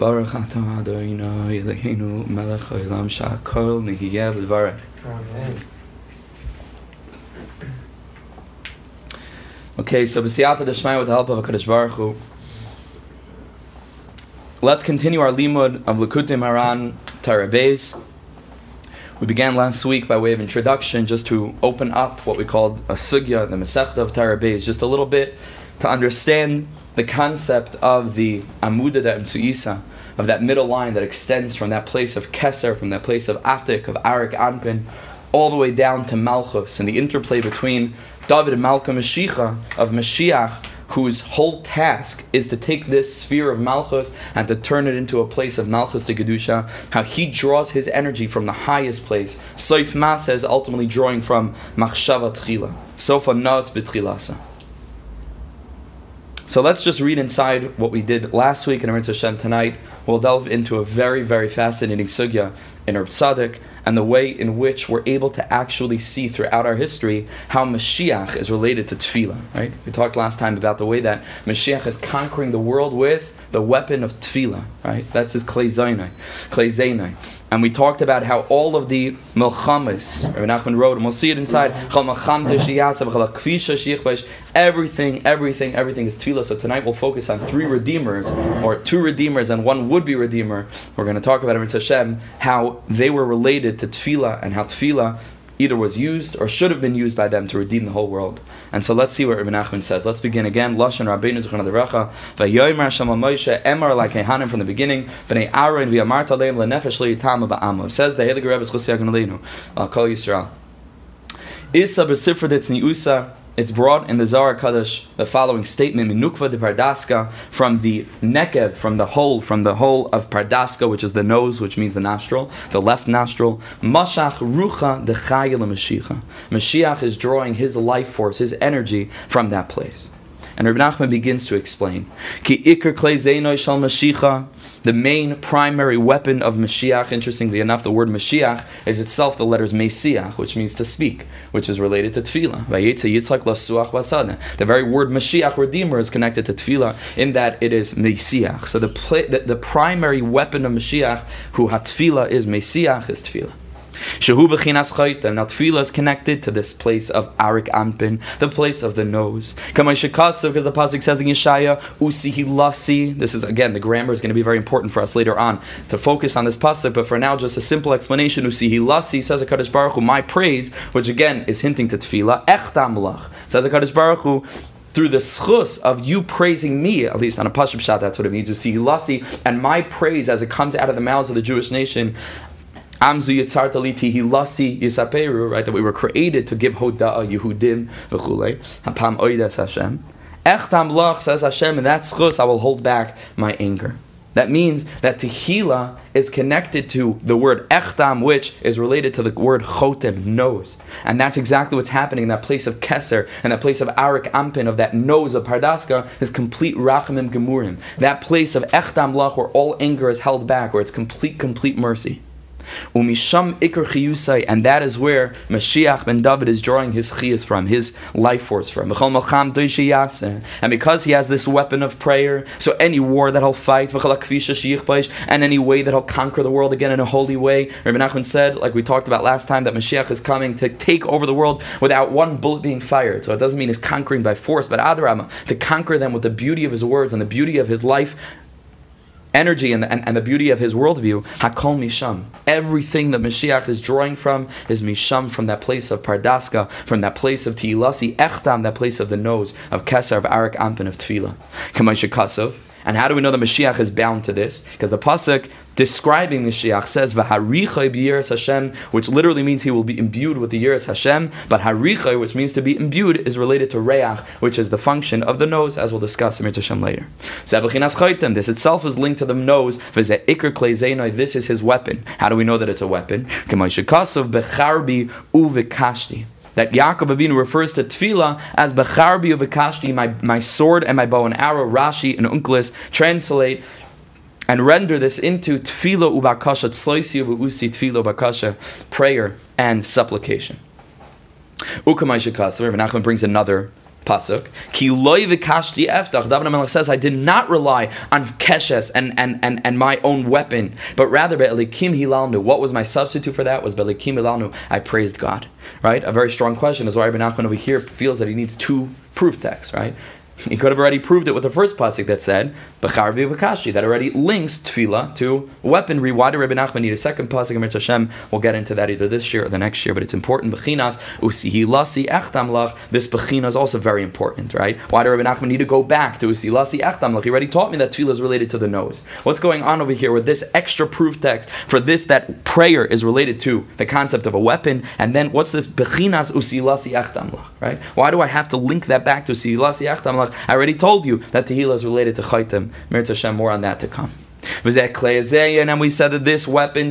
ברוך אתה אדוני אלוהינו מלך העולם שהכל נהיה בדברך Okay, so b'siyata d'shmai with the help of HaKadosh Baruch Hu. Let's continue our limud of Likutei Moharan Tarabez. We began last week by way of introduction just to open up what we called a sugya, the Masechta of Tarabez, just a little bit to understand the concept of the Amuda da Imtsuisa, of that middle line that extends from that place of Keser, from that place of Atik, of Arik Anpin, all the way down to Malchus, and the interplay between David Malka Mashiach, of Mashiach, whose whole task is to take this sphere of Malchus and to turn it into a place of Malchus to Gedusha, how he draws his energy from the highest place. Soif Ma says ultimately drawing from Machshava Tchila. Sofa Nautz B'Tchilasa. So let's just read inside what we did last week in Eretz Hashem tonight. We'll delve into a very, very fascinating sugya in Reb Tzadok and the way in which we're able to actually see throughout our history how Mashiach is related to Tefillah. Right? We talked last time about the way that Mashiach is conquering the world with the weapon of Tefillah. Right? That's his Klei Zainai. And we talked about how all of the milchamas, Nachman wrote, and we'll see it inside, everything, everything, everything is tefillah. So tonight we'll focus on three redeemers, or two redeemers and one would-be redeemer. We're going to talk about Eretz Hashem, how they were related to tefillah, and how tefillah either was used or should have been used by them to redeem the whole world. And so let's see what Rabbi Nachman says. Let's begin again. Lashon Rabbeinu Zechron Adaracha. Vayomer Hashem Moshe Emar like Kehanim from the beginning. Bnei Aaron v'Amarta Leim lenefesh le'itama ba'amav. Says the Heilige Rebbe Chosya Gnalenu. Uh, I'll call Yisrael. Isa b'sifraditz ni'usa. It's brought in the Zohar Kaddish the following statement: Minukva de Pardaska from the nekev, from the hole, from the hole of Pardaska, which is the nose, which means the nostril, the left nostril. Mashach rucha de Mashiach. Mashiach is drawing his life force, his energy from that place. And Rabbi Nachman begins to explain. The main primary weapon of Mashiach, interestingly enough, the word Mashiach is itself the letters Mesiach, which means to speak, which is related to Tefillah. The very word Mashiach, Redeemer, is connected to Tefillah in that it is Mesiach. So the, the, the primary weapon of Mashiach, who Hatfila is Mesiach, is Tefillah. Shehu b'chinas chaytem. Now tefillah is connected to this place of arik ampin, the place of the nose. Kamay shekasav, because the pasuk says in Yeshaya, usi lasi. This is again the grammar is going to be very important for us later on to focus on this pasuk. But for now, just a simple explanation. Usi lasi says a Kaddish Baruch Hu, my praise, which again is hinting to tefillah. Echtam lach says a Kaddish Baruch Hu through the schus of you praising me, at least on a Pashab Shad, that's what it means, you see Lasi, and my praise as it comes out of the mouths of the Jewish nation, Amzu Yitzartaliti Hilasi Yisaperu, right? That we were created to give Hoda'a Yehudim v'chulei. Hapam Oidas Hashem. Echtam Lach says Hashem, and that schus I will hold back my anger. That means that tehila is connected to the word echtam, which is related to the word chotem, nose. And that's exactly what's happening in that place of keser, and that place of arik ampin, of that nose of pardaska, is complete rachamim gemurim. That place of echtam lach, where all anger is held back, where it's complete, complete mercy. Umisham ikar chiyusai, and that is where Mashiach ben David is drawing his chiyus from, his life force from. And because he has this weapon of prayer, so any war that he'll fight, and any way that he'll conquer the world again in a holy way. Rabbi Nachman said, like we talked about last time, that Mashiach is coming to take over the world without one bullet being fired. So it doesn't mean he's conquering by force, but Adarama, to conquer them with the beauty of his words and the beauty of his life energy and the, and, and the beauty of his worldview, Hakol Misham. Everything that Mashiach is drawing from is Misham from that place of Pardaska, from that place of Tiilasi, Echtam, that place of the nose, of Kesar, of Arak Ampin, of Tfila. Kamay And how do we know that Mashiach is bound to this? Because the Pasuk describing Mashiach says, Hashem, which literally means he will be imbued with the yiras Hashem, but harichai, which means to be imbued, is related to reach, which is the function of the nose, as we'll discuss in Hashem later. This itself is linked to the nose, this is his weapon. How do we know that it's a weapon? That Yaakov Avinu refers to tefillah as becharbi ubekashti, my, my sword and my bow and arrow. Rashi and Onkelos translate and render this into tefillah ubakasha, tzloisi usi tefillah ubakasha, prayer and supplication. Ukamai shekasa, Nachman brings another pasuk. Ki loy v'kashti eftach. David HaMelech says, I did not rely on keshes and, and, and, and my own weapon, but rather be'elikim hilalnu. What was my substitute for that? Was be'elikim hilalnu. I praised God. Right? A very strong question is why Rabbi Nachman over here feels that he needs two proof texts. Right? He could have already proved it with the first pasuk that said "Becharvi v'kashi" that already links tefillah to weaponry. Why did Rabbi Nachman need a second pasuk? And Hashem, we'll get into that either this year or the next year, but it's important. Bechinas usihi lasi echtam lach. This bechina is also very important, right? Why did Rabbi Nachman need to go back to usi lasi echtam lach? He already taught me that tefillah is related to the nose. What's going on over here with this extra proof text for this that prayer is related to the concept of a weapon, and then what's this bechinas usi lasi echtam lach? Right? Why do I have to link that back to usi lasi echtam lach? I already told you that Tehillah is related to Chaitim. Mir Hashem, more on that to come. And we said that this weapon,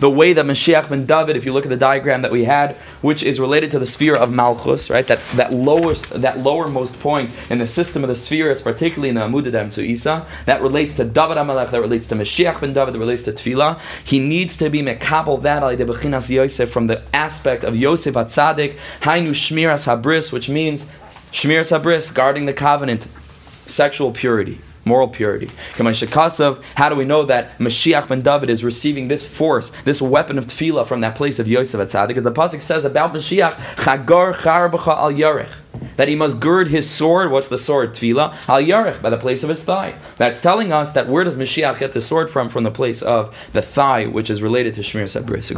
the way that Mashiach ben David, if you look at the diagram that we had, which is related to the sphere of Malchus, right? That that lowest, that lowermost point in the system of the spheres, particularly in the Amud to Isa, that relates to David Amalek, that relates to Mashiach ben David, that relates to Tefillah. He needs to be mekabel that Yosef from the aspect of Yosef Atzadik, Hainu Shmiras Habris, which means Shmir Sabris, guarding the covenant, sexual purity, moral purity. How do we know that Mashiach ben David is receiving this force, this weapon of tefillah from that place of Yosef at Because the pasuk says about Mashiach, Chagar Charbacha al Yarech that he must gird his sword. What's the sword? Tvila al yarech by the place of his thigh. That's telling us that where does Mashiach get the sword from? From the place of the thigh, which is related to Shmir Sabris.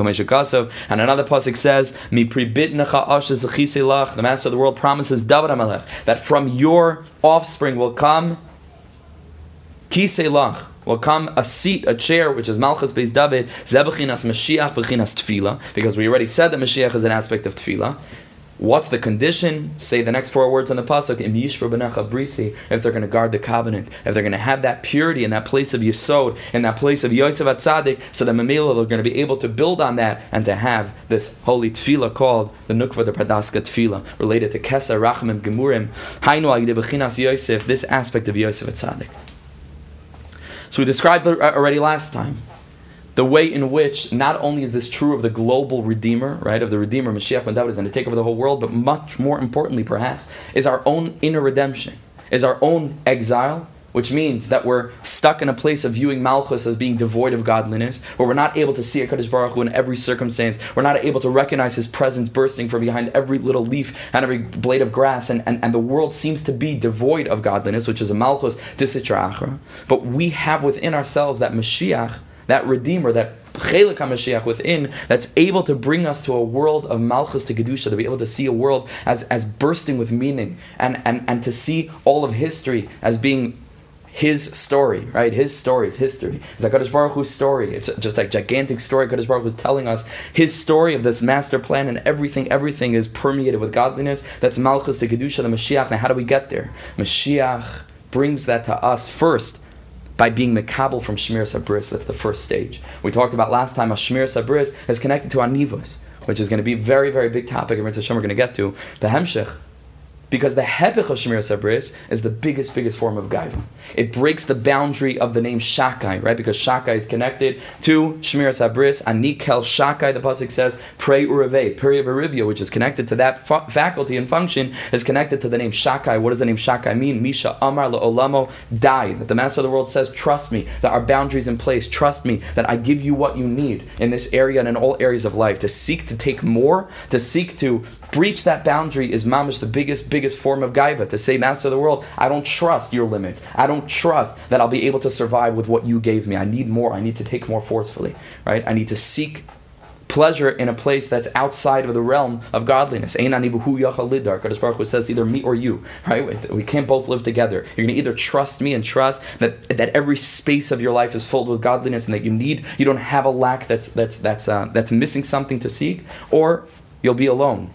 And another pasuk says, "Mi The Master of the world promises David Amalek that from your offspring will come kiselach will come a seat, a chair, which is Malchus Beis David, Zebechinas Mashiach Bechinas Tefillah, because we already said that Mashiach is an aspect of Tefillah. What's the condition? Say the next four words in the pasuk. Im brisi. If they're going to guard the covenant, if they're going to have that purity in that place of Yisod, in that place of Yosef Atzadik, so that Mamela they're going to be able to build on that and to have this holy tefillah called the Nukva the Pradaska tefillah, related to Kesa Rachmim Gemurim. Hainu al Yosef. This aspect of Yosef Atzadik. So we described already last time the way in which not only is this true of the global Redeemer, right, of the Redeemer, Mashiach ben David is going to take over the whole world, but much more importantly, perhaps, is our own inner redemption, is our own exile, which means that we're stuck in a place of viewing Malchus as being devoid of godliness, where we're not able to see HaKadosh Baruch Hu in every circumstance, we're not able to recognize His presence bursting from behind every little leaf and every blade of grass, and, and, and the world seems to be devoid of godliness, which is a Malchus disitra. But we have within ourselves that Mashiach that Redeemer, that Chelik HaMashiach within, that's able to bring us to a world of Malchus to Kedusha, to be able to see a world as, as bursting with meaning, and, and, and to see all of history as being his story, right? His story, is history. It's HaKadosh Baruch Hu's story. It's just like gigantic story. HaKadosh Baruch is telling us his story of this master plan and everything, everything is permeated with godliness. That's Malchus to Kedusha, the Mashiach. Now how do we get there? Mashiach brings that to us first by being Mekabel from Shmir Sabris. That's the first stage. We talked about last time how Shmir Sabris is connected to Anivos, which is going to be a very, very big topic, and once we're going to get to. The Hemshech because the Hepech of Shemir Sabris is the biggest, biggest form of Gaiva. It breaks the boundary of the name Shakai, right? Because Shakai is connected to Shemir Sabris. Anikel Shakai, the Pasuk says, Pray Urave, Perivarivya, which is connected to that fa- faculty and function, is connected to the name Shakai. What does the name Shakai mean? Misha Amar Olamo died. That the Master of the world says, Trust me, that our boundaries in place. Trust me, that I give you what you need in this area and in all areas of life. To seek to take more, to seek to breach that boundary is mamish the biggest, biggest form of gaiva. To say, Master of the world, I don't trust your limits. I don't trust that I'll be able to survive with what you gave me. I need more. I need to take more forcefully, right? I need to seek pleasure in a place that's outside of the realm of godliness. Kadosh Baruch Hu says either me or you, right? We can't both live together. You're going to either trust me and trust that that every space of your life is filled with godliness and that you need, you don't have a lack that's that's that's uh, that's missing something to seek, or you'll be alone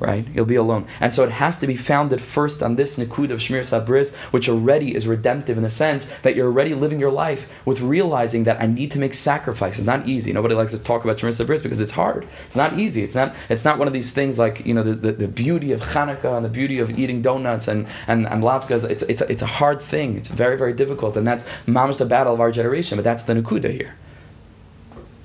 right? You'll be alone. And so it has to be founded first on this Nikud of Shmir Sabris, which already is redemptive in the sense that you're already living your life with realizing that I need to make sacrifices. Not easy. Nobody likes to talk about Shmir Sabris because it's hard. It's not easy. It's not it's not one of these things like, you know, the, the, the beauty of Hanukkah and the beauty of eating donuts and, and, and latkes. It's, it's, it's a hard thing. It's very, very difficult. And that's mamash the battle of our generation. But that's the Nikuda here.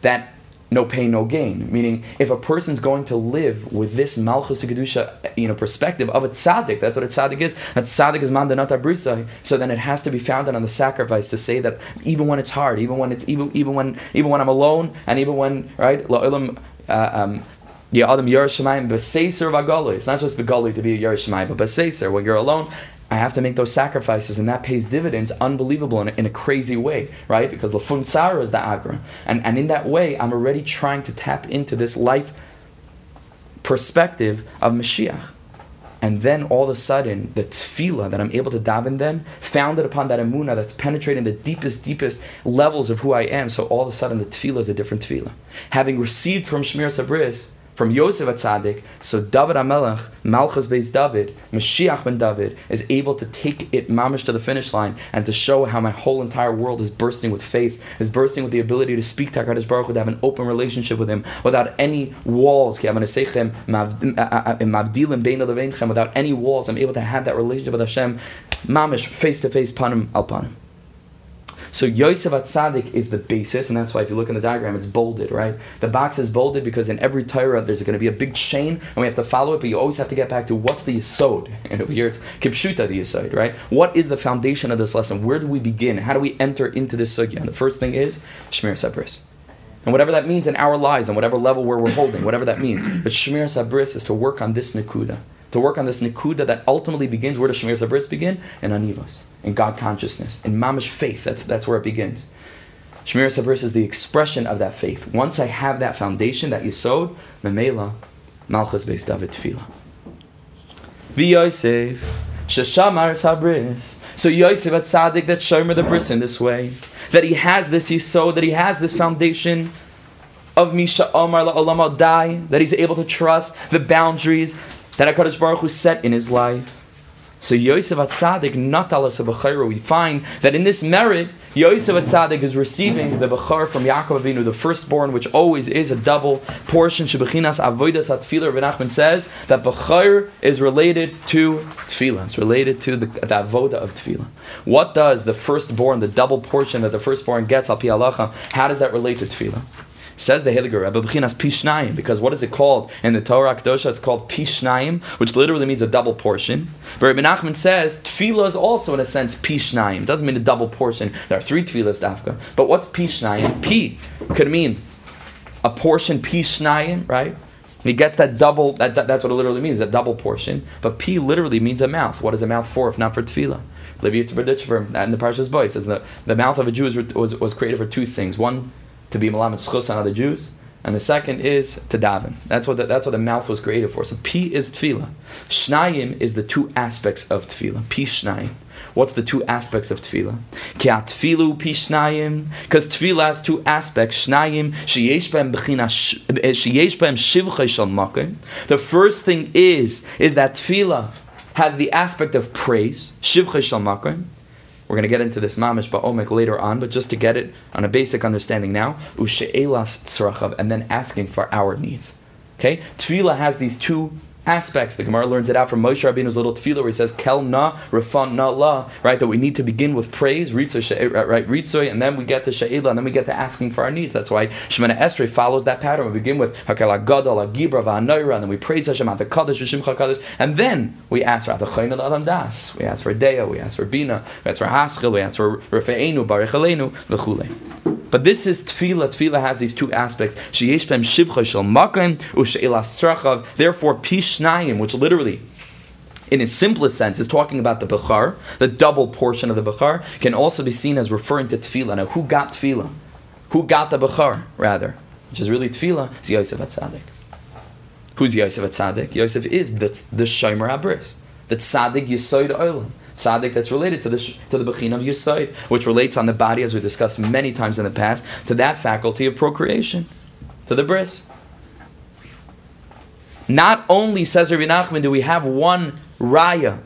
That no pain, no gain. Meaning, if a person's going to live with this malchus kedusha, you know, perspective of a tzaddik, that's what a tzaddik is. A tzaddik is mandanat brisa. So then it has to be founded on the sacrifice to say that even when it's hard, even when it's even even when even when I'm alone, and even when right la'olam. Uh, um, yeah, Adam Yerushalayim b'seiser v'agali. It's not just begali to be a Yerushalayim, but b'seiser. When you're alone, I have to make those sacrifices, and that pays dividends unbelievable in a, in a crazy way, right? Because the funsara is the agra. And, and in that way, I'm already trying to tap into this life perspective of Mashiach. And then all of a sudden, the tefillah that I'm able to daven then, founded upon that emuna that's penetrating the deepest, deepest levels of who I am. So all of a sudden, the tefillah is a different tefillah. Having received from Shmir Sabris, from Yosef Atzadik, so David Amelech, Malchus Beis David, Mashiach ben David, is able to take it mamish to the finish line and to show how my whole entire world is bursting with faith, is bursting with the ability to speak to HaKadosh Baruch Hu, to have an open relationship with Him, without any walls. Uh, uh, uh, without any walls, I'm able to have that relationship with Hashem, mamish, face to face, panim al panim. So Yosef Atzadik is the basis, and that's why if you look in the diagram, it's bolded, right? The box is bolded because in every Torah there's going to be a big chain, and we have to follow it, but you always have to get back to what's the Yisod. And over here it's Kipshuta, the Yisod, right? What is the foundation of this lesson? Where do we begin? How do we enter into this sugya? And the first thing is Shmir Sabris. And whatever that means in our lives, and whatever level where we're holding, whatever that means. But Shmir Sabris is to work on this Nakuda to work on this nikuda that ultimately begins. Where does Shemir Sabris begin? In Anivas, in God consciousness, in Mamish faith. That's, that's where it begins. Shemir Sabris is the expression of that faith. Once I have that foundation that you sowed, Memela, Malchus Beis David Tefillah. V'Yosef, Sheshamar Sabris. So Yosef at Tzaddik that Shomer the bris in this way. That he has this, he sowed, that he has this foundation of Misha Omar La'olam Dai, that he's able to trust the boundaries that HaKadosh Baruch Hu set in his life. So Yosef Atzadik, not Allah we find that in this merit, Yosef Atzadik is receiving the Bechar from Yaakov Avinu, the firstborn, which always is a double portion. Shebechinas Avodas HaTfilah, Rabbi Nachman says that Bechar is related to Tfilah. It's related to the, the Avoda of Tfilah. What does the firstborn, the double portion that the firstborn gets, Al Pi how does that relate to Tfilah? Says the Hiliger Rebbe, B'chinas Pishnayim, because what is it called in the Torah Kedosha? It's called Pishnayim, which literally means a double portion. But Rabbi Nachman says Tefillah is also in a sense Pishnayim. It doesn't mean a double portion. There are three Tefillahs Dafka. But what's Pishnayim? P could mean a portion Pishnayim, right? He gets that double, that, that, that's what it literally means, that double portion. But P literally means a mouth. What is a mouth for if not for tefillah? Levi Yitzhak in the Parshas Boy says that the mouth of a Jew was, was, was created for two things. One, to be malamet schus on other Jews, and the second is to daven. That's what the, that's what the mouth was created for. So P is tefillah. Shnayim is the two aspects of tefillah. P shnayim. What's the two aspects of tefillah? Ki atfilu pi shnayim. Because tefillah has two aspects. Shnayim sheyesh b'hem b'china eh, sheyesh. The first thing is is that tefillah has the aspect of praise. Shivchay shal. We're going to get into this mamish ba'omek later on, but just to get it on a basic understanding now, ushe'elas tzrachav, and then asking for our needs. Okay, tefillah has these two aspects. The Gemara learns it out from Moshe Rabbeinu's little tefillah where he says, Kel na, refan na la, right? That we need to begin with praise, ritzoy, right? Ritzoy, and then we get to she'ila, and then we get to asking for our needs. That's why Shemoneh Esrei follows that pattern. We begin with Hakala Gadol, Agibra, Va'anoira, and then we praise Hashem at the Kaddish, Shimcha Kaddish, and then we ask for Atachayna Adam Das. We ask for Dea, we ask for Bina, we ask for Haskell, we ask for Rafe'enu, Baruch Aleinu, V'chulei. But this is tefillah. Tefillah has these two aspects. Sheyesh bem shivcha shel makan u'she'ilas Therefore, pishnayim, which literally in its simplest sense, is talking about the Bechar, the double portion of the Bechar, can also be seen as referring to Tefillah. Now, who got Tefillah? Who got the Bechar, rather? Which is really Tefillah, is Yosef Atzadik. Who's Yosef Atzadik? Yosef is the, the Shomer Abris, the Tzadik Yisoid Olam tzaddik that's related to the to the bechin of yisoid, which relates on the body, as we discussed many times in the past, to that faculty of procreation, to the bris. Not only, says Rabbi Nachman, do we have one raya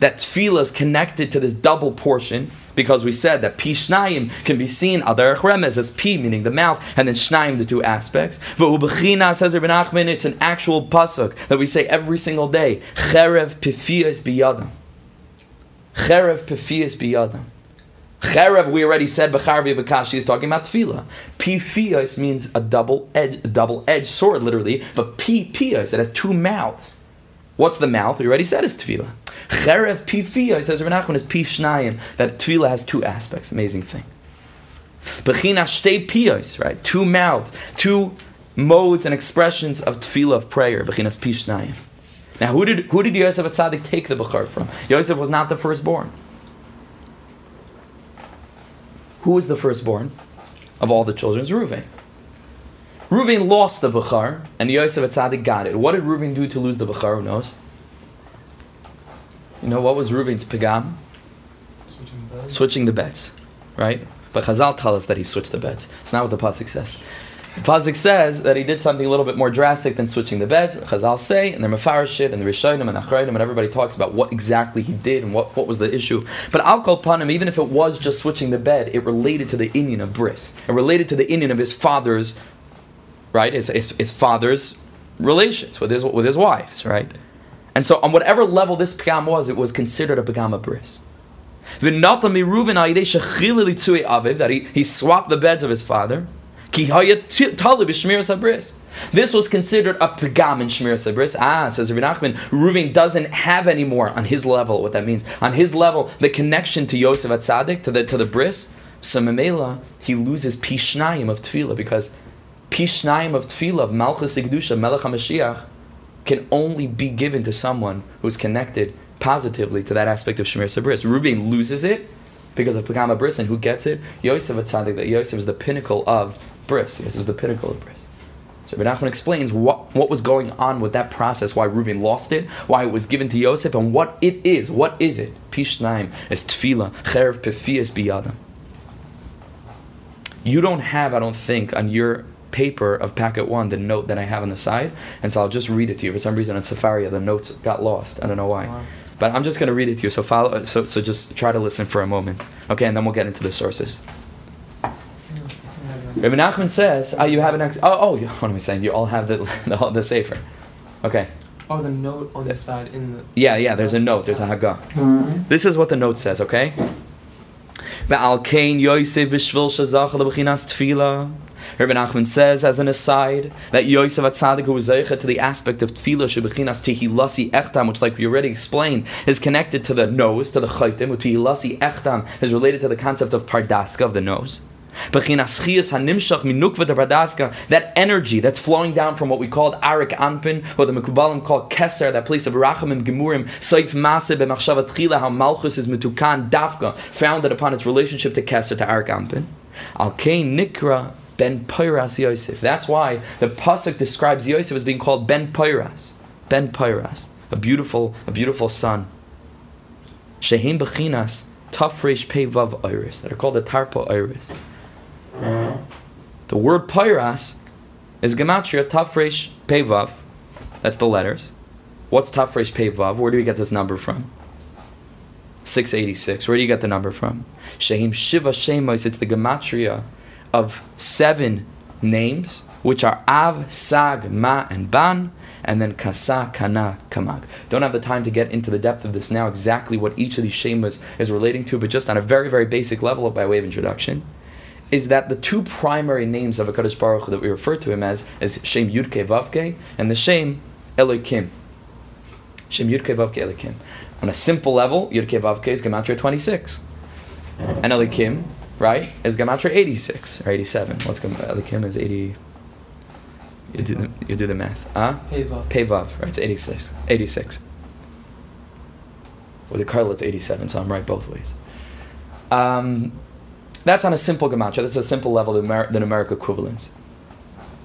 that tefillah is connected to this double portion, because we said that pi shnayim can be seen adar remez as pi meaning the mouth, and then shnayim the two aspects. V'ubechina says Rabbi Nachman, it's an actual pasuk that we say every single day. Cherev pifiyas biyadam. Cherev pifiyas biyadam. Cherev, we already said, Becharvi Bakashi is talking about tefillah. Pifiyas means a double edge, double edged sword, literally. But pi it has two mouths. What's the mouth? We already said is tefillah. Cherev pifiyas, says Rabbi Nachman, is pi shnayim, that tefillah has two aspects. Amazing thing. Bechina shtei piyas, right? Two mouths, two modes and expressions of tefillah of prayer. Bechinas pi shnayim. Now, who did who did Yosef Atzadik take the Bechar from? Yosef was not the firstborn. Who was the firstborn of all the children? Reuven. Reuven lost the Bechar, and Yosef Atzadik got it. What did Reuven do to lose the Bechar? Who knows? You know, what was Reuven's pegam? Switching the beds. Switching the bets, right? But Chazal tell us that he switched the bets. It's not what the Pasuk says. Pasuk says that he did something a little bit more drastic than switching the beds. Chazal say, and the Mefarshit, and the Rishonim, and Achrayim, and everybody talks about what exactly he did and what, what was the issue. But I'll call even if it was just switching the bed, it related to the Indian of Bris. It related to the Indian of his father's, right? His, his, his father's relations with his, with his wives, right? And so, on whatever level this Pagam was, it was considered a Pagam of bris. That he, he swapped the beds of his father. This was considered a pigam in Shmir Sabris. Ah, says Rabbi Nachman, Reuven doesn't have anymore on his level what that means. On his level, the connection to Yosef Atzadik, to the to the bris, so he loses pishnayim of tefillah because pishnayim of tefillah of Malchus Igdusha, Melech HaMashiach, can only be given to someone who's connected positively to that aspect of Shemir Sabris. Reuven loses it because of Pagama Bris, and who gets it? Yosef Atzadik, that Yosef is the pinnacle of Bris. Yosef is the pinnacle of Bris. So Rabbi Nachman explains what, what was going on with that process, why Reuven lost it, why it was given to Yosef, and what it is. What is it? Pishnaim is tefillah, cherev pefias biyadam. You don't have, I don't think, on your paper of packet one the note that I have on the side, and so I'll just read it to you. For some reason on Safari the notes got lost. I don't know why, Wow. but I'm just gonna read it to you. So follow. So so just try to listen for a moment, okay, and then we'll get into the sources. Rabbi Nachman says, "Oh, you have an ex. Oh, oh, what am I saying? You all have the the, the safer. Okay. Oh, the note on the side in the. Yeah, yeah. There's a note. There's a haggah. Mm-hmm. This is what the note says. Okay. Ve'al kein Yosef b'shvil shazach lebechinas tefillah. Rabbi Nachman says, as an aside, that Yosef Atzadik who was zeicha to the aspect of tefillah shebechinas tehilasi echtam, which, like we already explained, is connected to the nose, to the chaytim. Which tehilasi echtam is related to the concept of pardaska of the nose. That energy that's flowing down from what we called arik anpin, or the Mekubalim call keser, that place of rachamim gemurim, saif maseh b'machshavat chila, how malchus is metukan dafka, founded upon its relationship to keser, to arik anpin. Al nikra ben Pyras Yosef. That's why the pasuk describes Yosef as being called Ben Pyras. Ben Pyras, a beautiful, a beautiful son. Shehem bechinas tafresh pevav iris that are called the tarpa iris. The word Pyras is gematria tafresh pevav. That's the letters. What's tafresh pevav? Where do we get this number from? 686. Where do you get the number from? Shehim Shiva Shemos. It's the gematria of seven names, which are Av, Sag, Ma, and Ban, and then Kasa, Kana, Kamag. Don't have the time to get into the depth of this now, exactly what each of these shemas is relating to, but just on a very, very basic level, by way of introduction, is that the two primary names of HaKadosh Baruch Hu that we refer to him as is Shem Yudke Vavke and the Shem Elokim. Shem Yudke Vavke Elokim. On a simple level, Yudke Vavke is Gematria 26. And Elokim, right, is Gematria 86 or 87. What's Gem- Elokim is 80. You do the, you do the math. Huh? Peva. Pevav, right? It's 86. 86. With the Carla, 87, so I'm right both ways. Um, that's on a simple gematria. This is a simple level, the, numer- the numeric equivalence.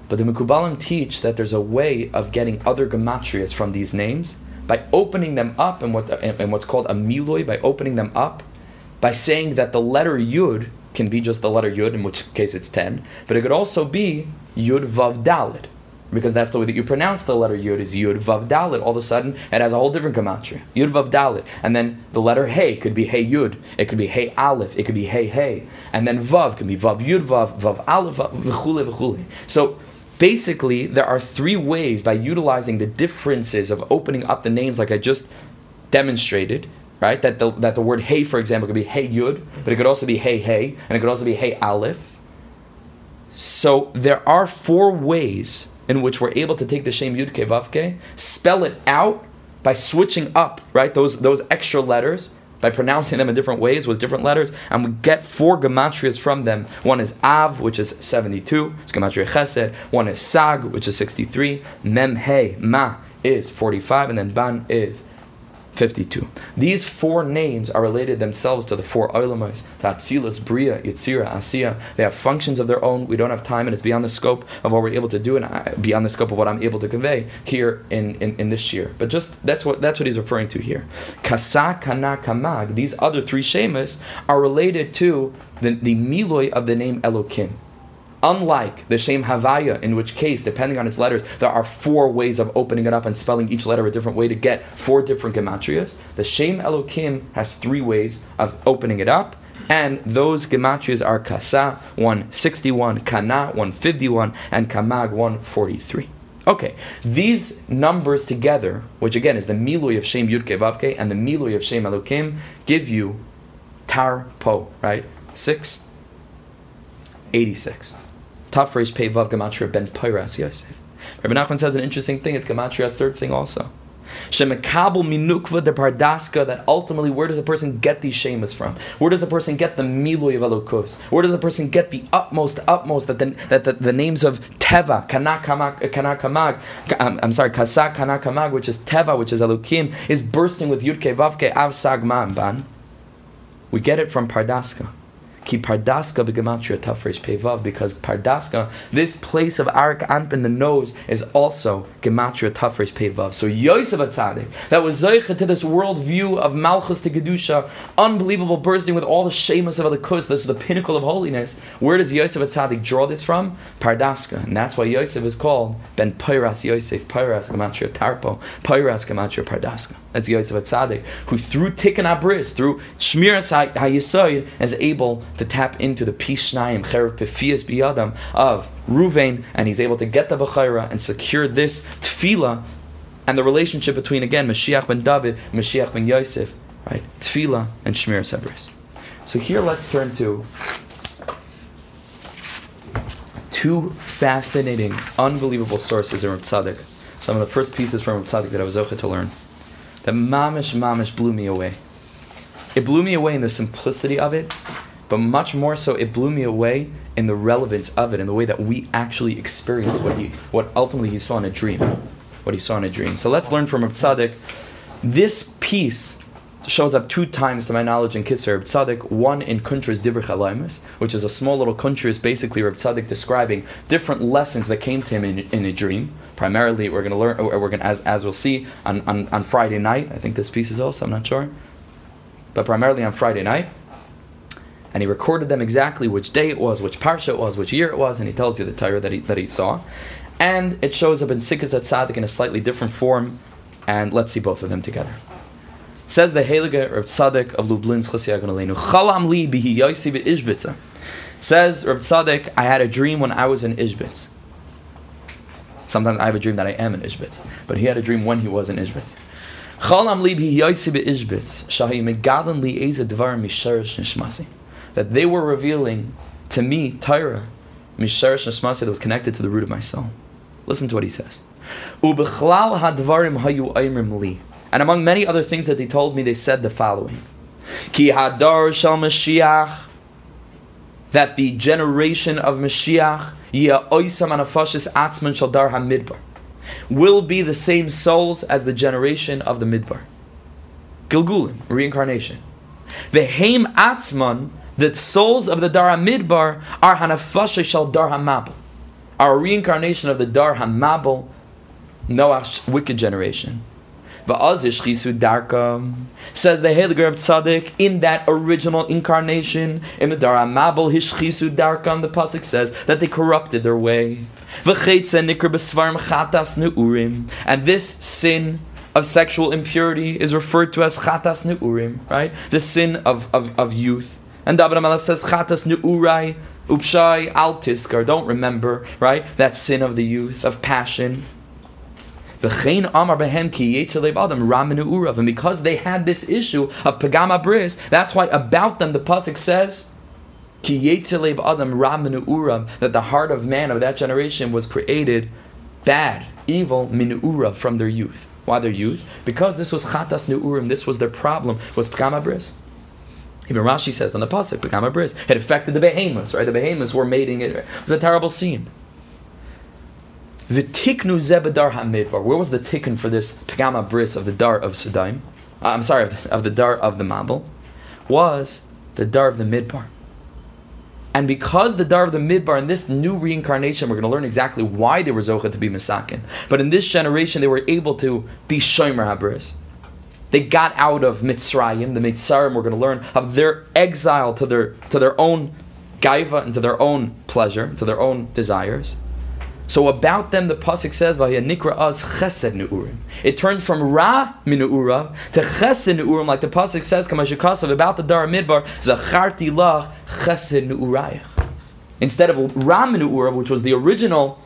But the Mekubalim teach that there's a way of getting other gematrias from these names by opening them up in, what, in what's called a miloi, by opening them up, by saying that the letter Yud can be just the letter Yud, in which case it's 10, but it could also be Yud Vav Dalid. Because that's the way that you pronounce the letter Yud is Yud Vav Dalit. All of a sudden, it has a whole different gematria. Yud Vav Dalit. And then the letter Hey could be Hey Yud. It could be Hey Aleph. It could be Hey Hey. And then Vav could be Vav Yud Vav, Vav Aleph, v'chule v'chule. So basically, there are three ways by utilizing the differences of opening up the names like I just demonstrated, right? That the, that the word Hey, for example, could be Hey Yud, but it could also be Hey Hey, and it could also be Hey Aleph. So there are four ways in which we're able to take the Shem Yud Vavke, spell it out by switching up, right? Those those extra letters by pronouncing them in different ways with different letters, and we get four gematrias from them. One is Av, which is 72, it's gematria Chesed. One is Sag, which is 63. Mem He Ma is 45, and then Ban is 52. These four names are related themselves to the four Olamais, Tatsilas, Bria, Yitzira, Asiya. They have functions of their own. We don't have time, and it's beyond the scope of what we're able to do, and uh, beyond the scope of what I'm able to convey here in, in, in this year. But just that's what that's what he's referring to here. Kasa, Kana, Kamag, these other three Shemas are related to the, the Miloi of the name Elokim. Unlike the Shem Havaya, in which case, depending on its letters, there are four ways of opening it up and spelling each letter a different way to get four different gematrias. The Shem Elokim has three ways of opening it up, and those gematrias are Kasa 161, Kana 151, and Kamag 143. Okay, these numbers together, which again is the Milui of Shem Yudke Vavke and the Milui of Shem Elokim, give you Tar Po, right? 6, 86. Tafresh Pei Vav Gematria Ben Pairas Yosef. Rabbi Nachman says an interesting thing. It's Gematria, third thing also. Shemekabel minukva de pardaska, that ultimately, where does a person get these shemas from? Where does a person get the miloy of elokus? Where does a person get the utmost, utmost, that the, that the, the names of teva, kanakamag, uh, kanakamag, I'm, um, I'm sorry, kasak, kanakamag, which is teva, which is elokim, is bursting with yudke, vavke, av, sag, ban? We get it from pardaska. Ki Pardaska begematria tafresh pevav because Pardaska, this place of Arak Anp in the nose, is also gematria tafresh pevav. So Yosef Atzadik, that was zeicha to this world view of Malchus to Gedusha, unbelievable bursting with all the shemus of Alikus. This is the pinnacle of holiness. Where does Yosef Atzadik draw this from? Pardaska, and that's why Yosef is called Ben Pyras Yosef, Pyras gematria Tarpo, Pyras gematria Pardaska. That's Yosef Atzadik, who through Tikkun Abris, through Shmiras HaYisoy, is able to tap into the Pishnayim, Cherev Pefias Biyadam of Ruvain, and he's able to get the Bechayra and secure this Tefillah and the relationship between, again, Mashiach ben David, Mashiach ben Yosef, right? Tefillah and Shmir Sebris. So here let's turn to two fascinating, unbelievable sources in Rav Tzadok. Some of the first pieces from Rav Tzadok that I was okay to learn. That mamish, mamish blew me away. It blew me away in the simplicity of it, but much more so, it blew me away in the relevance of it, in the way that we actually experience what he, what ultimately he saw in a dream, what he saw in a dream. So let's learn from Tzadok. This piece shows up two times to my knowledge in Kisver Reb Tzadok. One in Kuntra's Dibur Chalaimus, which is a small little country, is basically Reb Tzadok describing different lessons that came to him in, in a dream. Primarily, we're going to learn, we're going as as we'll see on, on on Friday night. I think this piece is also. I'm not sure, but primarily on Friday night and he recorded them exactly which day it was, which parsha it was, which year it was, and he tells you the Torah that he, that he saw. And it shows up in Sikkos Tzaddik in a slightly different form, and let's see both of them together. Says the Heilige Reb Tzadok of Lublin's Aleinu, Chalam li bihi yoisi be'ishbitza. Says Reb Tzadok, I had a dream when I was in Ishbitz. Sometimes I have a dream that I am in Ishbitz, but he had a dream when he was in Ishbitz. Chalam li bihi yoisi be'ishbitz, shahi megadan li eze dvar misharish nishmasi that they were revealing to me Torah, Misharish Nashmasi, that was connected to the root of my soul. Listen to what he says. And among many other things that they told me, they said the following. Ki hadar shal Mashiach, that the generation of Mashiach, will be the same souls as the generation of the Midbar. Gilgulim, reincarnation. Veheim atzman, the souls of the Dar HaMidbar are Hanafasha Shal Dar HaMabel, a reincarnation of the Dar HaMabel, Noah's wicked generation. Says the Heilige Reb Tzadok in that original incarnation in the Dara Mabel Hishchisu Darkam, the pasuk says that they corrupted their way. And this sin of sexual impurity is referred to as chatas neurim, right? The sin of, of, of youth. And David HaMelech says chatas neurai upshai altiskar. Don't remember, right? That sin of the youth, of passion. The khyn amar behem kiyaitalam ramurav. And because they had this issue of pagama bris, that's why about them the pasuk says that the heart of man of that generation was created bad, evil, minu'ura from their youth. Why their youth? Because this was chatas neurim, this was their problem, was pagama bris. Even Rashi says on the pasuk, pagama bris, it affected the behemoths, right? The behemoths were mating it. It was a terrible scene. The tiknu zebedar hamidbar. Where was the tikkun for this pagama bris of the dar of Sudaim? Uh, I'm sorry, of the, of the dar of the Mabel, was the dar of the midbar. And because the dar of the midbar in this new reincarnation, we're going to learn exactly why they were zocha to be misakin. But in this generation, they were able to be shomer habris. They got out of Mitzrayim, the Mitzrayim. We're going to learn of their exile to their to their own gaiva and to their own pleasure, to their own desires. So about them, the pasuk says, "Vayanikra az chesed neurim." It turned from ra minuurav to chesed neurim, like the pasuk says, "Kamashikasav." About the dar midbar, zacharti lach chesed neurayach. Instead of ra minuurav, which was the original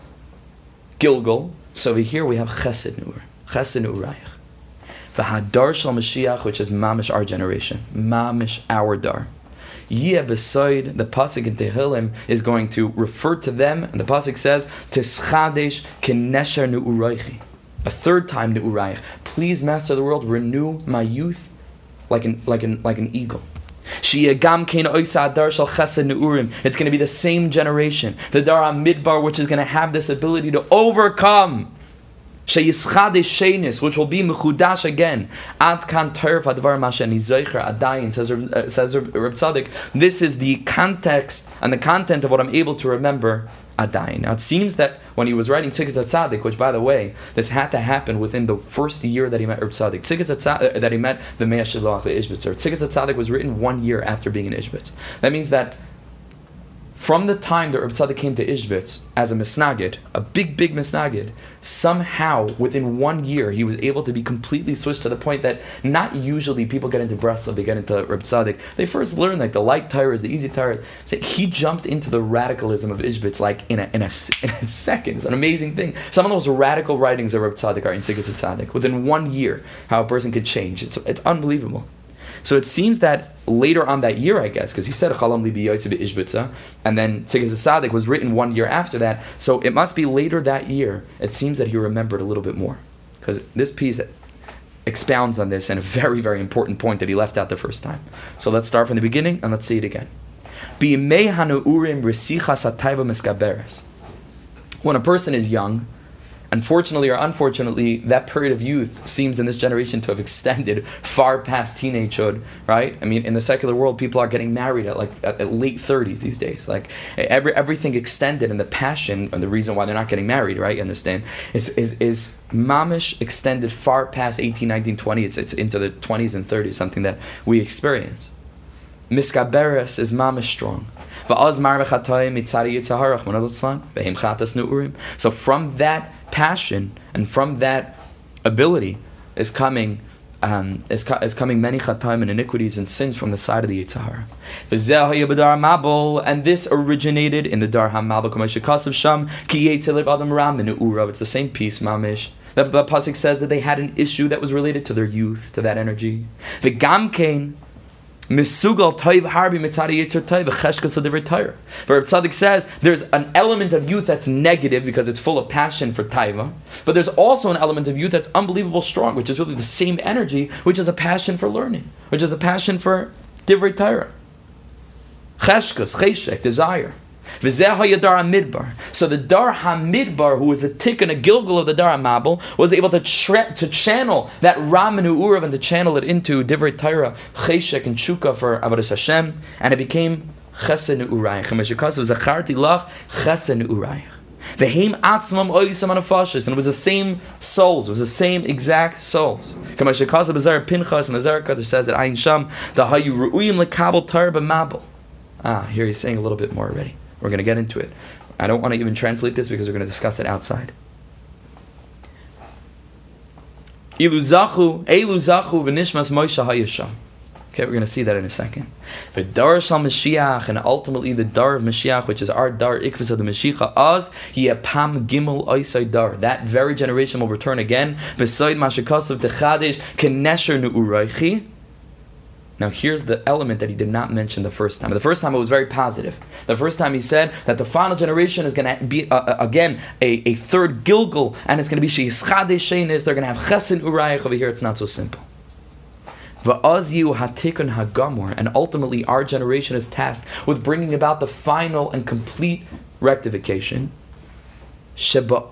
Gilgal, so over here we have chesed neurim, chesed neurayach. V'hadar shal Mashiach, which is mamish our generation, mamish our dar. Yeh beside the pasuk in Tehillim is going to refer to them, and the pasuk says, "Tischadesh kenesher nu'uraychi." A third time nu'urayich. Please, Master of the world, renew my youth like an like an like an eagle. It's going to be the same generation, the Dara Midbar, which is going to have this ability to overcome Which will be mechudash again. Ad kan terf advar mashani zeicher adayin says uh, says Reb Tzadok. This is the context and the content of what I'm able to remember. Adayin. Now it seems that when he was writing Tzikis Tzaddik, which by the way, this had to happen within the first year that he met Reb Tzaddik. Tzikis uh, that he met the Mei HaShiloach, the Ishbitzer. Tzikis Tzaddik was written one year after being in Ishbitz. That means that from the time that Reb Tzadok came to Ishbitz as a misnagid, a big, big misnagid, somehow within one year he was able to be completely switched to the point that not usually people get into Breslov, they get into Reb Tzadok. They first learn like the light tires, the easy tires. So he jumped into the radicalism of Ishbitz like in a, in a, in a second. It's an amazing thing. Some of those radical writings of Reb Tzadok are in Tzikis Tzaddik. Within one year, how a person could change. It's, it's unbelievable. So it seems that later on that year, I guess, because he said Chalam Libi Yosef Ishbitza, and then Tzigaz Sadik was written one year after that. So it must be later that year. It seems that he remembered a little bit more, because this piece expounds on this and a very very important point that he left out the first time. So let's start from the beginning and let's see it again. When a person is young, Unfortunately or unfortunately, that period of youth seems in this generation to have extended far past teenagehood, right? I mean, in the secular world, people are getting married at like at, at late 30s these days. Like every everything extended and the passion and the reason why they're not getting married, right? You understand? Is is is mamish extended far past 18, 19, 20. It's it's into the 20s and 30s, something that we experience. Miskaberes is mamish strong. So from that passion and from that ability is coming um, is, is coming many chataim and iniquities and sins from the side of the Yitzhahara. And this originated in the Dar HaMabel Ram. It's the same piece, Mamish. The, the Pasuk says that they had an issue that was related to their youth, to that energy. The Gamkain Misugal toiv harbi mitzadi yitzur toiv cheshkas adivrei Torah. But Reb says there's an element of youth that's negative because it's full of passion for taiva, but there's also an element of youth that's unbelievable strong, which is really the same energy, which is a passion for learning, which is a passion for divrei Torah. Cheshkas, cheshek, desire. So the Dar Hamidbar, who was a tikkun, a gilgal of the Dar Hamabel, was able to to channel that Ramanu Urav and to channel it into Divrei Torah, Cheshek and Shuka for Avodah Hashem, and it became Chesed Urayach. was Zacharti Lach Chesed Urayach. The Haim Atzmam Oisam Anafashis, and it was the same souls, it was the same exact souls. Kamashakaza Bazar Pinchas and the Zarakath says that Ayin Sham, the Hayu Ru'im Lekabel Tar Mabel. Ah, here he's saying a little bit more already. We're going to get into it. I don't want to even translate this because we're going to discuss it outside. Iluzachu, Eluzachu, V'nishmas Moshe Hayasham. Okay, we're going to see that in a second. The dar shal Mashiach, and ultimately the dar of Mashiach, which is our dar ikvis of the Mashiach, as pam gimel oisai dar. That very generation will return again. Beside mashikasav techadish kenesher nu'uraichi. Now here's the element that he did not mention the first time. The first time it was very positive. The first time he said that the final generation is going to be uh, uh, again a, a third Gilgal, and it's going to be sheyischade shenis. They're going to have chesin urayich over here. It's not so simple. hatikun hagamor, and ultimately our generation is tasked with bringing about the final and complete rectification. Sheba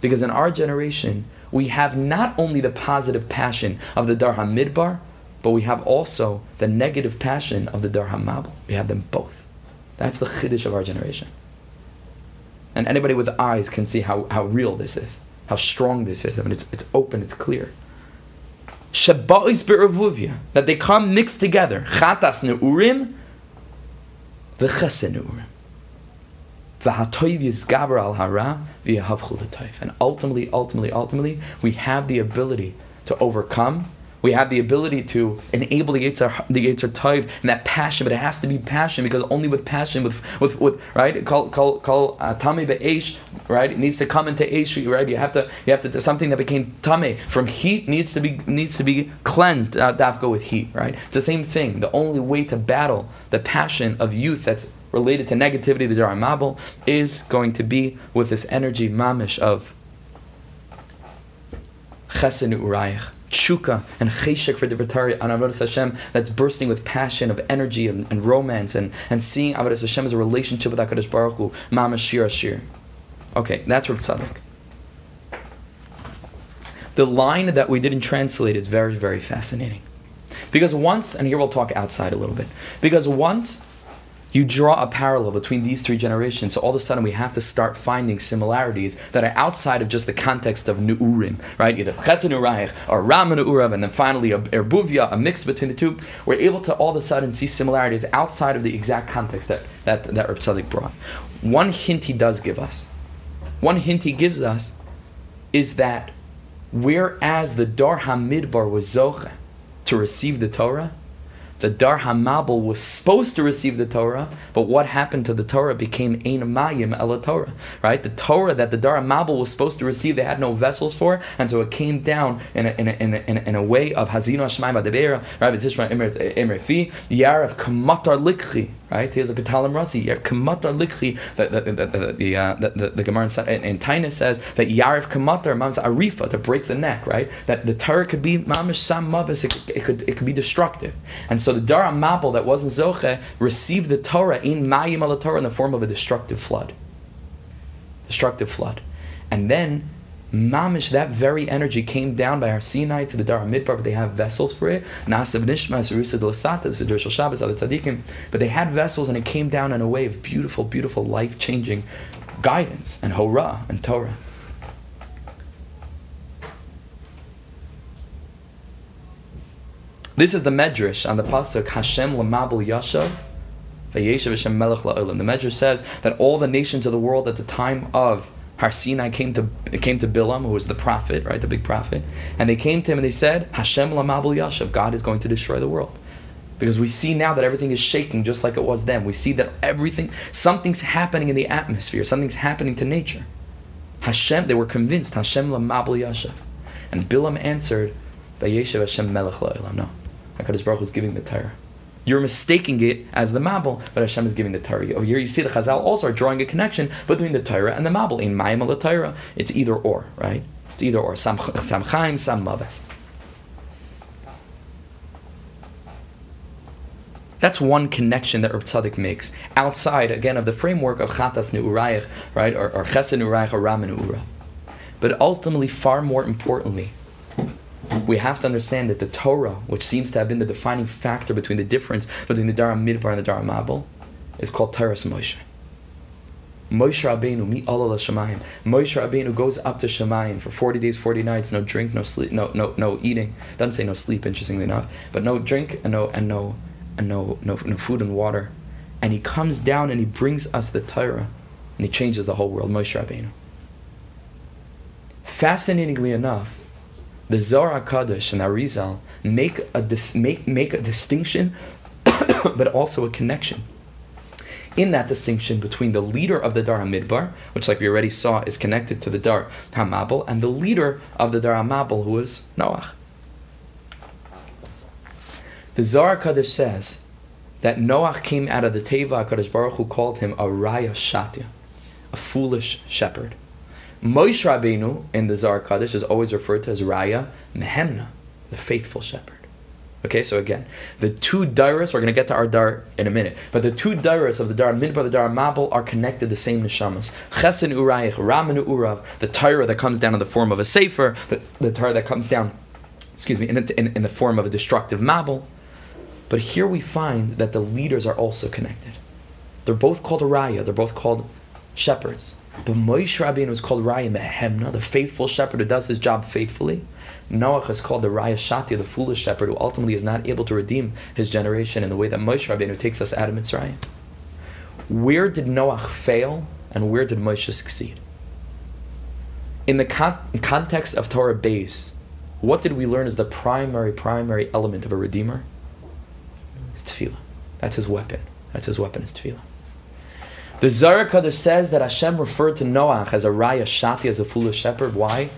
because in our generation we have not only the positive passion of the Dor HaMidbar, but we have also the negative passion of the Dor HaMabul. We have them both. That's the Chiddush of our generation. And anybody with eyes can see how, how real this is, how strong this is. I mean, it's, it's open, it's clear. Shabba'is be'ervuvia, that they come mixed together. Chatas ne'urim, v'chesen ne'urim. And ultimately, ultimately, ultimately, we have the ability to overcome. We have the ability to enable the Yetzer, the Yetzer and that passion, but it has to be passion because only with passion, with with, with right, call call call uh, tame be'esh, right, it needs to come into esh, right. You have to you have to do something that became tame from heat needs to be needs to be cleansed. Uh, dafka with heat, right. It's the same thing. The only way to battle the passion of youth that's related to negativity, the Dar Mabel, is going to be with this energy mamish of chesed urayach, chuka, and cheshek for the Vatari on Hashem that's bursting with passion, of energy, and, and romance, and, and seeing Avodah Hashem as a relationship with HaKadosh Baruch Hu, mamash shir ashir. Okay, that's Reb Tzadok. The line that we didn't translate is very, very fascinating. Because once, and here we'll talk outside a little bit, because once you draw a parallel between these three generations, so all of a sudden we have to start finding similarities that are outside of just the context of Nu'urim, right? Either Chesed Urayich or Ram Urav, and then finally Erbuvia, a mix between the two. We're able to all of a sudden see similarities outside of the exact context that, that, that Reb Tzadok brought. One hint he does give us, one hint he gives us is that whereas the Dor HaMidbar was Zoche to receive the Torah, the Dor HaMabul was supposed to receive the Torah, but what happened to the Torah became Ein Mayim El Torah, right? The Torah that the Dor HaMabul was supposed to receive, they had no vessels for, and so it came down in a, in a, in a, in a, in a way of Hazino Shemaim Adebera, right? Zishma Emer Fi, Yarav Kamatar Likhi, right? Here's a Katalim Rasi, Yarav Kamatar Likhi, uh, the, Gemara in, in Taina says that Yarav Kamatar, Mam's Arifa, to break the neck, right? That the Torah could be Mamish Sam Mavis, it, could, it could be destructive. And so the Dar Mabel that wasn't Zoche received the Torah in Mayim Torah in the form of a destructive flood. Destructive flood. And then Mamish, that very energy came down by our Sinai to the Dar Midbar, but they have vessels for it. Nasav Nishmas, Rusa de Lasata, Sidur Shal Shabbos, other Tzadikim. But they had vessels and it came down in a way of beautiful, beautiful, life changing guidance and Horah and Torah. This is the Medrash on the pasuk Hashem lamabel yashav. The Medrash says that all the nations of the world at the time of Har Sinai came to came to Bilam, who was the prophet, right, the big prophet, and they came to him and they said, Hashem lamabel yashav. God is going to destroy the world. Because we see now that everything is shaking just like it was then. We see that everything, something's happening in the atmosphere, something's happening to nature. Hashem, they were convinced, Hashem lamabel yashav. And Bilam answered, Vayeshav Hashem melech la'olam. No. HaKadosh Baruch is giving the Torah. You're mistaking it as the Mabel, but Hashem is giving the Torah. Over here, you see the Chazal also are drawing a connection between the Torah and the Mabel. In Mayim Torah, it's either or, right? It's either or. Sam, sam Chaim, Sam Maves. That's one connection that Reb Tzadok makes outside, again, of the framework of Chatas Ne'urayach, right, or, or Chesed Ne'urayach, or Ram Ne'ura. But ultimately, far more importantly, we have to understand that the Torah, which seems to have been the defining factor between the difference between the Dara Midbar and the Dara Mabel, is called Torah Moshe. Moshe Rabbeinu, mi Allah Shemayim. Moshe Rabbeinu goes up to Shemayim for 40 days, 40 nights, no drink, no sleep, no no no eating. Doesn't say no sleep, interestingly enough, but no drink and no and no and no no, no food and water. And he comes down and he brings us the Torah and he changes the whole world, Moshe Rabbeinu. Fascinatingly enough, the Zohar HaKadosh and Arizal make a dis- make make a distinction, but also a connection. In that distinction between the leader of the Dor HaMidbar, which, like we already saw, is connected to the Dor HaMabul, and the leader of the Dor HaMabul, who is Noach. The Zohar HaKadosh says that Noach came out of the Teva Kaddish Baruch who called him a Raya Shatya, a foolish shepherd. Moshe Rabbeinu in the Zohar HaKadosh is always referred to as Raya Mehemna, the faithful shepherd. Okay, so again, the two dairas, we're going to get to our dar in a minute, but the two dairas of the dar midbar, the dar mabel, are connected the same neshamas. Chesen urayich, ramen urav, the Torah that comes down in the form of a sefer, the, the Torah that comes down, excuse me, in, in, in the form of a destructive mabel. But here we find that the leaders are also connected. They're both called raya, they're both called shepherds. But Moshe Rabbeinu is called Raya Mehemna, the faithful shepherd who does his job faithfully. Noach is called the Raya Shatia, the foolish shepherd who ultimately is not able to redeem his generation in the way that Moshe Rabbeinu takes us out of Mitzrayim. Where did Noach fail and where did Moshe succeed? In the con- context of Torah base, what did we learn as the primary, primary element of a redeemer? It's tefillah. That's his weapon. That's his weapon is tefillah. The Zohar HaKadosh says that Hashem referred to Noach as a Raya Shati, as a foolish shepherd. Why?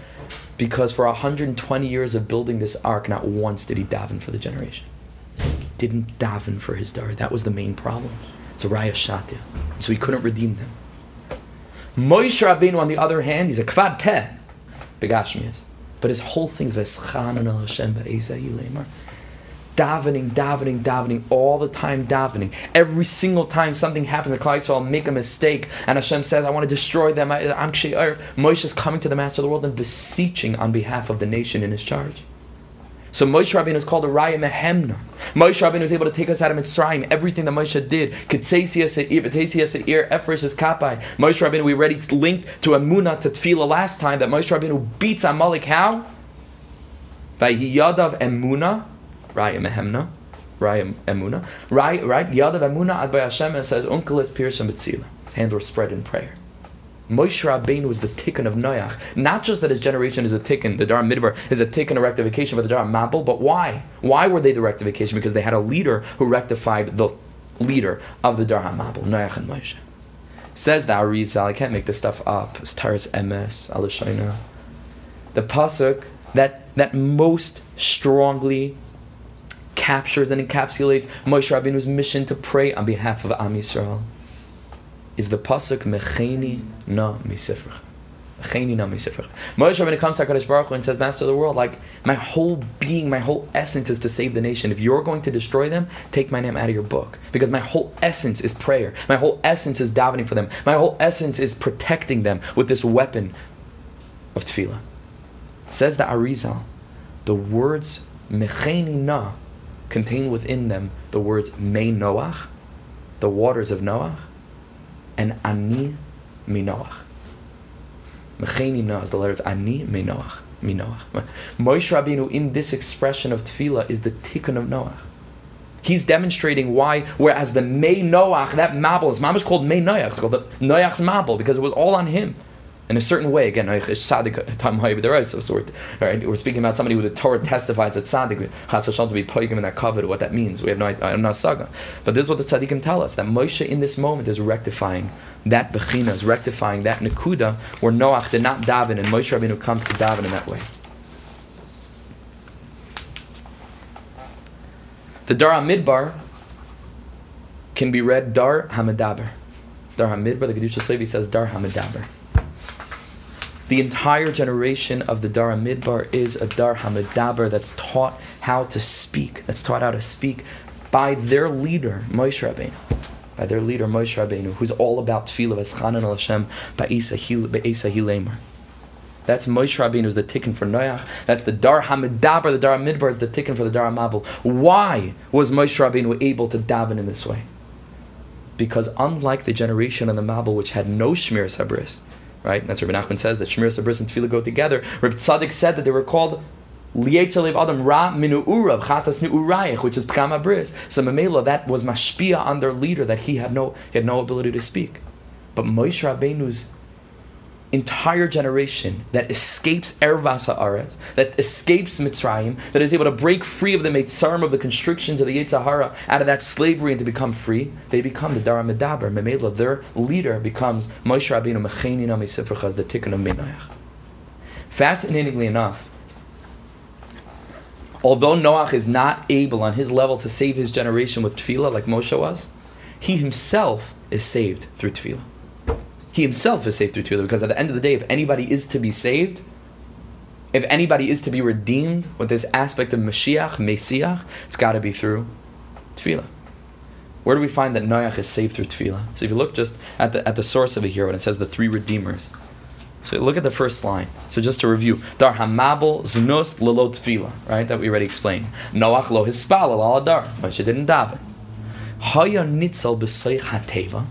Because for 120 years of building this ark, not once did he daven for the generation. He didn't daven for his daughter. That was the main problem. It's a Raya Shati. So he couldn't redeem them. Moshe Rabbeinu, on the other hand, he's a kvad peh. But his whole thing's v'eschanan al Hashem ba'ezah davening, davening, davening, all the time davening. Every single time something happens, the Yisrael make a mistake, and Hashem says, "I want to destroy them." I, am Moshe is coming to the Master of the world and beseeching on behalf of the nation in his charge. So Moshe Rabbeinu is called a Raya Mehemna. Moshe Rabbeinu was able to take us out of Mitzrayim. Everything that Moshe did, Kitsesias Seir, Betesias Seir, Efresh is Kapai. Moshe Rabbeinu, we already linked to Amunah, to Tefillah last time, that Moshe Rabbeinu beats Amalek how? By Yadav Emunah, Raya Mehemna, Raya Emuna, right, right, Yadav Emuna Ad Hashem says Onkelos Pirsham Betzila. His hands were spread in prayer. Moshe Rabbeinu was the tikkun of Noach. Not just that his generation is a tikkun, the Dar Midbar is a tikkun, a rectification for the Dar Mabel, but why? Why were they the rectification? Because they had a leader who rectified the leader of the Dar Mabel, Noach and Moshe. Says the Arizal, I can't make this stuff up. It's Taras Emes, Alashayna. The pasuk that that most strongly captures and encapsulates Moshe Rabbeinu's mission to pray on behalf of Am Yisrael is the pasuk Mecheni na misifrach. Mecheni na misifrach. Moshe Rabbeinu comes to Hakadosh Baruch Hu and says, "Master of the world, like my whole being, my whole essence is to save the nation. If you're going to destroy them, take my name out of your book, because my whole essence is prayer. My whole essence is davening for them. My whole essence is protecting them with this weapon of tefillah." Says the Arizal, the words Mecheni na contain within them the words Me Noach, the waters of Noach, and Ani Mi Noach. Mecheni Noach, the letters Ani Mi Noach. Mi Noach. Moshe Rabbeinu in this expression of tefillah is the tikkun of Noach. He's demonstrating why, whereas the Me Noach, that Mabel is Mamish called Me Noach, it's called the Noach's Mabel because it was all on him in a certain way. Again, right, we're speaking about somebody who the Torah testifies that tzaddik has to be poigim in that covet. What that means, we have no, I no saga. But this is what the tzaddikim tell us that Moshe in this moment is rectifying that bechina, is rectifying that nekuda where Noach did not daven, and Moshe Rabbeinu comes to daven in that way. The Dar Midbar can be read Dar Hamidaber. Dor HaMidbar, the Kedushas Levi says Dar Hamidaber. The entire generation of the Dara Midbar is a Dar Hamidaber that's taught how to speak, that's taught how to speak by their leader, Moshe Rabbeinu. By their leader, Moshe Rabbeinu, who's all about tefillah, Eschanan al Hashem, Ba'isa Hilemer. That's Moshe Rabbeinu is the tikkun for Noach. That's the Dar Hamidaber, the Dar Midbar is the tikkun for the Dar Mabel. Why was Moshe Rabbeinu able to daven in this way? because unlike the generation of the Mabul, which had no Shmiras Habris, right? That's what Nachman says that Shmiras Habris and Tefillah go together. Rabbi Tzadok said that they were called Lietzer Adam Ra Minu Urav Chatas Urayich, which is Pkama Bris. So Mamela, that was mashpia on their leader that he had no he had no ability to speak. But Moshe Rabbeinu's entire generation that escapes Ervas Haaretz, that escapes Mitzrayim, that is able to break free of the Mitzrayim of the constrictions of the Yetzirah, out of that slavery and to become free, they become the Dara Medaber. Memela, their leader becomes Moshe Rabbeinu Mechenina Misifrachas, the Tikkun of Minayach. Fascinatingly enough, although Noach is not able on his level to save his generation with tefillah like Moshe was, he himself is saved through tefillah. He himself is saved through tefillah because at the end of the day, if anybody is to be saved, if anybody is to be redeemed with this aspect of Mashiach, Messiah, it's got to be through tefillah. Where do we find that Noach is saved through tefillah? So if you look just at the, at the source of it here, when it says the three redeemers, so look at the first line. So just to review, Dor HaMabul Znus Lelo Tfila, right? That we already explained. Noach lo hispal al Adar. Moshe didn't daven. Haya nitzel b'soich hateva,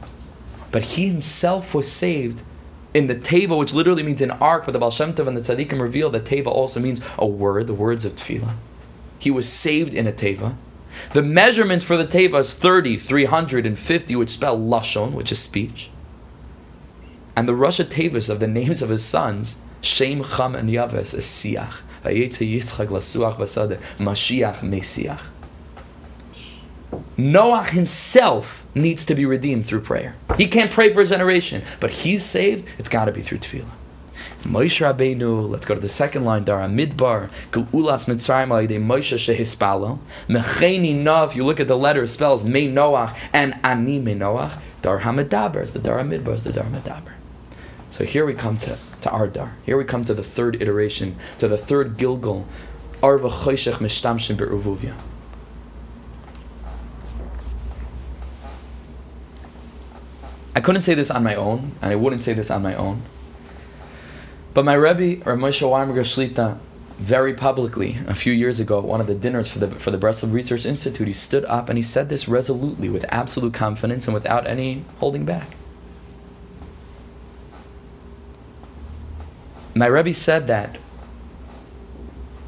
but he himself was saved in the teva, which literally means an ark. But the Baal Shem Tov and the Tzaddikim reveal that teva also means a word, the words of tefillah. He was saved in a teva. The measurement for the teva is 30, 350, which spell lashon, which is speech. And the Rasha Tavis of the names of his sons, Shem, Cham, and Yaves, is Siach. Mashiach Mesiach. Noach himself needs to be redeemed through prayer. He can't pray for his generation, but he's saved, it's got to be through tefillah. Moshe Rabbeinu, let's go to the second line, Dara Midbar, Geulas Mitzrayim Alidei Moshe Shehispalo, Mecheni Nov, you look at the letter, it spells Me Noach and Ani Me Noach, Dar Hamidaber is the Dara Midbar, is the Dar Hamidaber. So here we come to, to our Ardar. Here we come to the third iteration, to the third Gilgal. Arva Choshech Mishtamshin Be'urvuvia. I couldn't say this on my own, and I wouldn't say this on my own. But my Rebbe, or Moshe Weinberger Shlita, very publicly a few years ago at one of the dinners for the for the Breslov Research Institute, he stood up and he said this resolutely, with absolute confidence and without any holding back. my Rebbe said that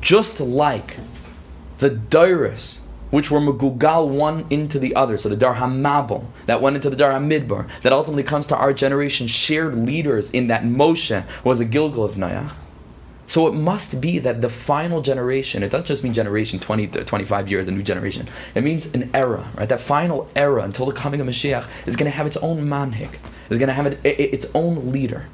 just like the Dairis, which were Magugal one into the other, so the Dor HaMabul that went into the Dor HaMidbar, that ultimately comes to our generation, shared leaders in that Moshe was a Gilgal of Nayach. So it must be that the final generation, it doesn't just mean generation 20 to 25 years, a new generation. It means an era, right? That final era until the coming of Mashiach is going to have its own manhig, is going to have it, it, its own leader.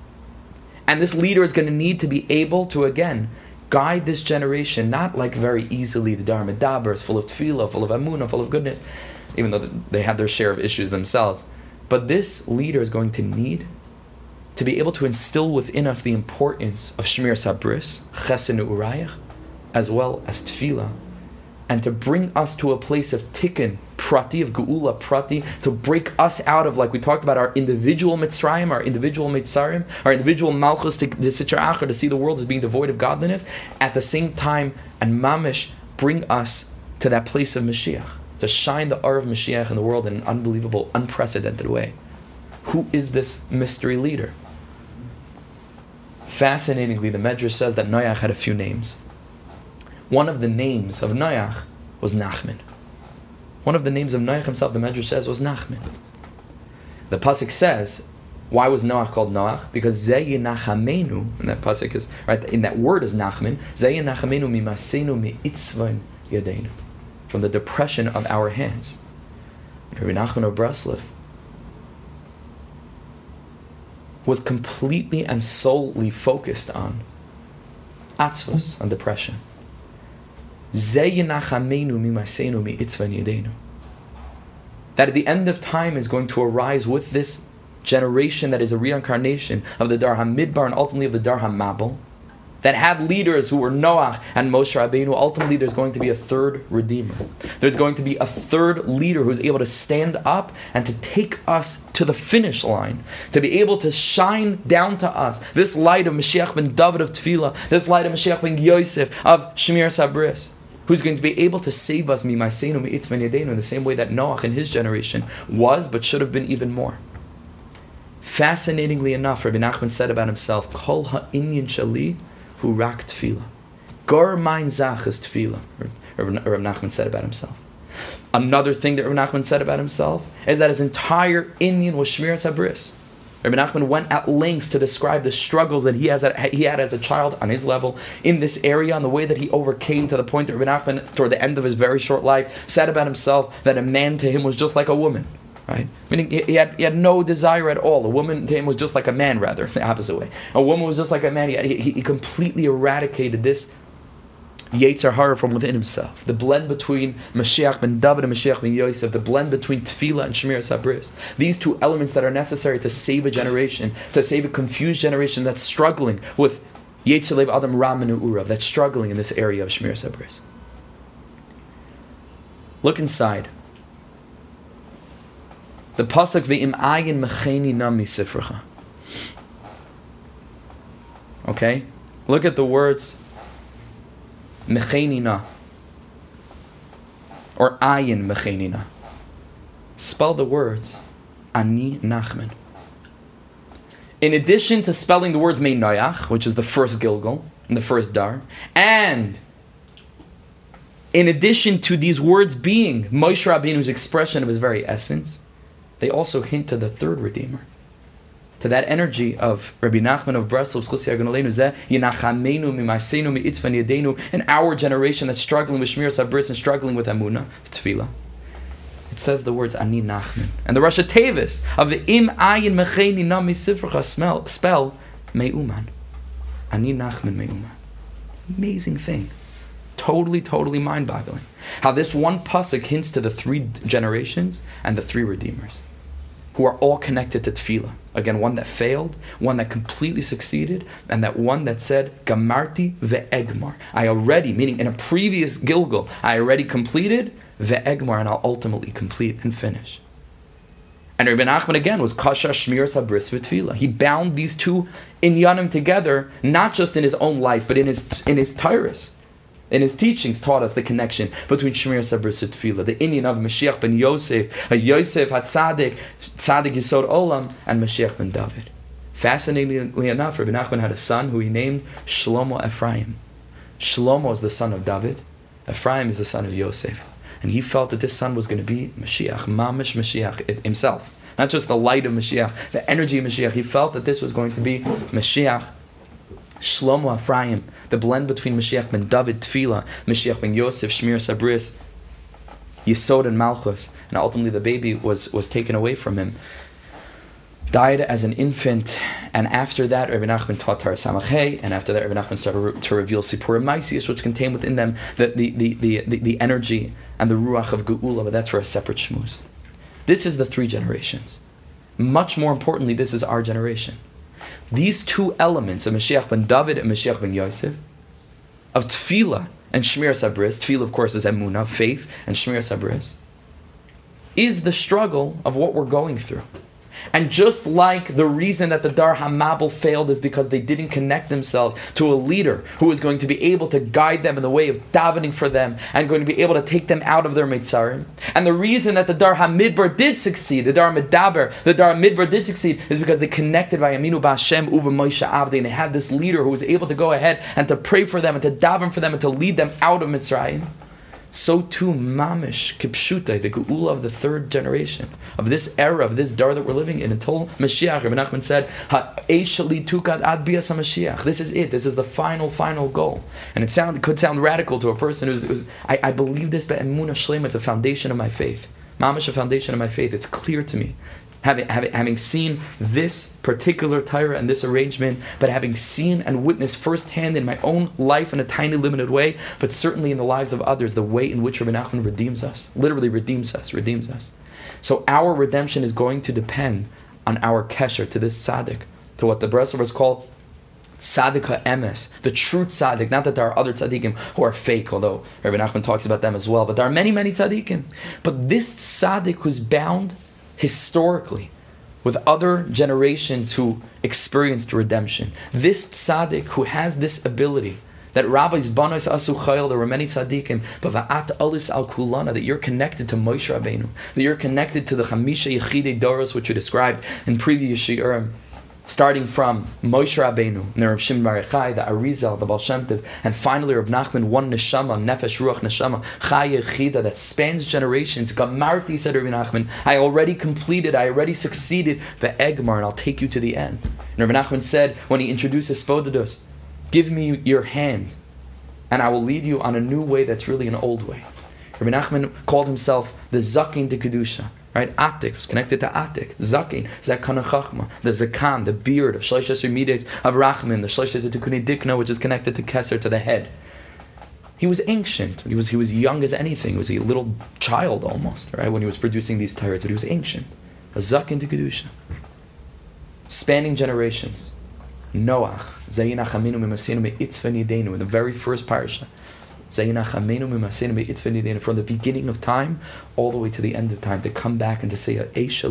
And this leader is going to need to be able to, again, guide this generation, not like very easily the Dharma Dabar is full of tefillah, full of amunah, full of goodness, even though they have their share of issues themselves. But this leader is going to need to be able to instill within us the importance of Shmiras Habris, Chesed Urayach, as well as tefillah, and to bring us to a place of tikkun, prati, of geula, prati, to break us out of, like we talked about, our individual mitzrayim, our individual mitzarim, our individual malchus, to, to, to see the world as being devoid of godliness, at the same time, and mamish, bring us to that place of Mashiach, to shine the R of Mashiach in the world in an unbelievable, unprecedented way. Who is this mystery leader? Fascinatingly, the Medrash says that Noach had a few names one of the names of Noach was Nachman. One of the names of Noach himself, the Medrash says, was Nachman. The pasuk says, why was Noach called Noach? Because Nachamenu, and that pasuk is right. In that word is Nachman. Nachamenu mimasenu miitzvon yadeinu, from the depression of our hands. Rabbi Nachman of Breslov was completely and solely focused on atzvos, on depression. That at the end of time is going to arise with this generation that is a reincarnation of the Dar Midbar and ultimately of the Dor HaMabul, that had leaders who were Noach and Moshe Rabbeinu. Ultimately, there's going to be a third redeemer. There's going to be a third leader who's able to stand up and to take us to the finish line, to be able to shine down to us this light of Mashiach ben David of Tefillah, this light of Mashiach ben Yosef of Shmiras Habris who's going to be able to save us, Sene Its Venezuel in the same way that Noach in his generation was, but should have been even more. Fascinatingly enough, Rabbi Nachman said about himself, Kol ha'inyan shali hu rak tefillah. Gor mein zach is tefillah, Rabbi Nachman said about himself. Another thing that Rabbi Nachman said about himself is that his entire inyan was Shmiras Habris. Rabbi Nachman went at lengths to describe the struggles that he has he had as a child on his level in this area and the way that he overcame to the point that Rabbi Nachman, toward the end of his very short life, said about himself that a man to him was just like a woman. Right? Meaning he had, he had no desire at all. A woman to him was just like a man, rather, the opposite way. A woman was just like a man. He, he, he completely eradicated this Yetzer Hara from within himself. The blend between Mashiach ben David and Mashiach ben Yosef, the blend between Tefillah and Shmiras Habris. These two elements that are necessary to save a generation, to save a confused generation that's struggling with Yetzer Lev Adam Ram and Ura, that's struggling in this area of Shmiras Habris. Look inside. The pasuk ve'im ayin mecheni nami sifracha. Okay, look at the words Mechenina. Or Ayin Mechenina. Spell the words Ani Nachman. In addition to spelling the words Meinoyach, which is the first Gilgal, and the first Dar, and in addition to these words being Moshe Rabbeinu's expression of his very essence, they also hint to the third Redeemer to that energy of Rabbi Nachman of Breslov, and our generation that's struggling with Shmiras Habris and struggling with Amunah, Tefillah. It says the words Ani Nachman. And the Rosh Tevis of Im Ayin Mecheni Nami Sifracha spell, spell Meuman. Ani Nachman Meuman. Amazing thing. Totally, totally mind boggling. How this one pasuk hints to the three generations and the three redeemers who are all connected to tefillah. Again, one that failed, one that completely succeeded, and that one that said, Gamarti ve'egmar. I already, meaning in a previous Gilgal, I already completed ve'egmar, and I'll ultimately complete and finish. And Rabbi Nachman again was kasha shmiras habris v'tefillah. He bound these two inyanim together, not just in his own life, but in his in his tyrus in his teachings taught us the connection between Shemir Sabr Tefillah, the Indian of Mashiach ben Yosef, a Yosef Hatzadik, Tzadik Yisod Olam, and Mashiach ben David. Fascinatingly enough, Rabbi Nachman had a son who he named Shlomo Ephraim. Shlomo is the son of David, Ephraim is the son of Yosef. And he felt that this son was going to be Mashiach, Mamish Mashiach himself. Not just the light of Mashiach, the energy of Mashiach. He felt that this was going to be Mashiach Shlomo Ephraim, the blend between Mashiach ben David, Tfila, Mashiach ben Yosef, Shmiras Habris, Yisod and Malchus, and ultimately the baby was, was taken away from him. Died as an infant, and after that, Rabbi Nachman taught Tar Samachay, and after that, Rabbi Nachman started to reveal Sipur Maisius, which contained within them the, the, the, the, the, energy and the Ruach of Geula, but that's for a separate shmuz. This is the three generations. Much more importantly, this is our generation. These two elements of Mashiach ben David and Mashiach ben Yosef, of Tefillah and Shmiras Habris, Tefillah of course is Emunah, faith, and Shmiras Habris, is the struggle of what we're going through. And just like the reason that the Dor HaMabul failed is because they didn't connect themselves to a leader who was going to be able to guide them in the way of davening for them and going to be able to take them out of their mitzarim. And the reason that the Dor HaMidbar did succeed, the Dar Medaber, the Dar Midbar did succeed, is because they connected by Aminu Bashem Uva Moshe Avdi, and they had this leader who was able to go ahead and to pray for them and to daven for them and to lead them out of Mitzrayim so too mamish kipshuta, the geula of the third generation of this era of this dar that we're living in until Mashiach. Rabbi Nachman said, ad. This is it. This is the final, final goal. And it sound could sound radical to a person who's, who's I, I believe this, but emunah shlema. It's a foundation of my faith. Mamish, a foundation of my faith. It's clear to me having, having, having seen this particular Torah and this arrangement, but having seen and witnessed firsthand in my own life in a tiny, limited way, but certainly in the lives of others, the way in which Rabbi Nachman redeems us, literally redeems us, redeems us. So our redemption is going to depend on our kesher to this tzaddik, to what the Breslovers call tzaddik emes, the true tzaddik. Not that there are other tzaddikim who are fake, although Rabbi Nachman talks about them as well, but there are many, many tzaddikim. But this tzaddik who's bound historically with other generations who experienced redemption. This tzaddik who has this ability that rabbis banos asu chayil, there were many tzaddikim, but va'at alis al kulana, that you're connected to Moshe Rabbeinu, that you're connected to the chamisha yechidei doros, which you described in previous shiurim starting from Moshe Rabbeinu, the Reb Shimon Bar the Arizal, the Baal Shem and finally Reb Nachman, one neshama, nefesh ruach neshama, chaya chida, that spans generations. Gamarti said Reb Nachman, I already completed, I already succeeded the Egmar, and I'll take you to the end. And Reb Nachman said when he introduces Spodidus, give me your hand, and I will lead you on a new way that's really an old way. Rabbi Nachman called himself the Zakin de Kedusha. Right? Atik was connected to Atik. Zakin, Zakan Chachma, the Zakan, the beard of Shlosh Mides of Rachman, the Shlosh Tukuni Dikna, which is connected to Keser, to the head. He was ancient. He was, he was young as anything. He was a little child almost, right? When he was producing these tyrants, but he was ancient. A Zakin to Kedusha. Spanning generations. Noach, Zayinach Aminu Mimasinu Me'itzven Yidenu, in the very first parasha. From the beginning of time all the way to the end of time, to come back and to say, And it's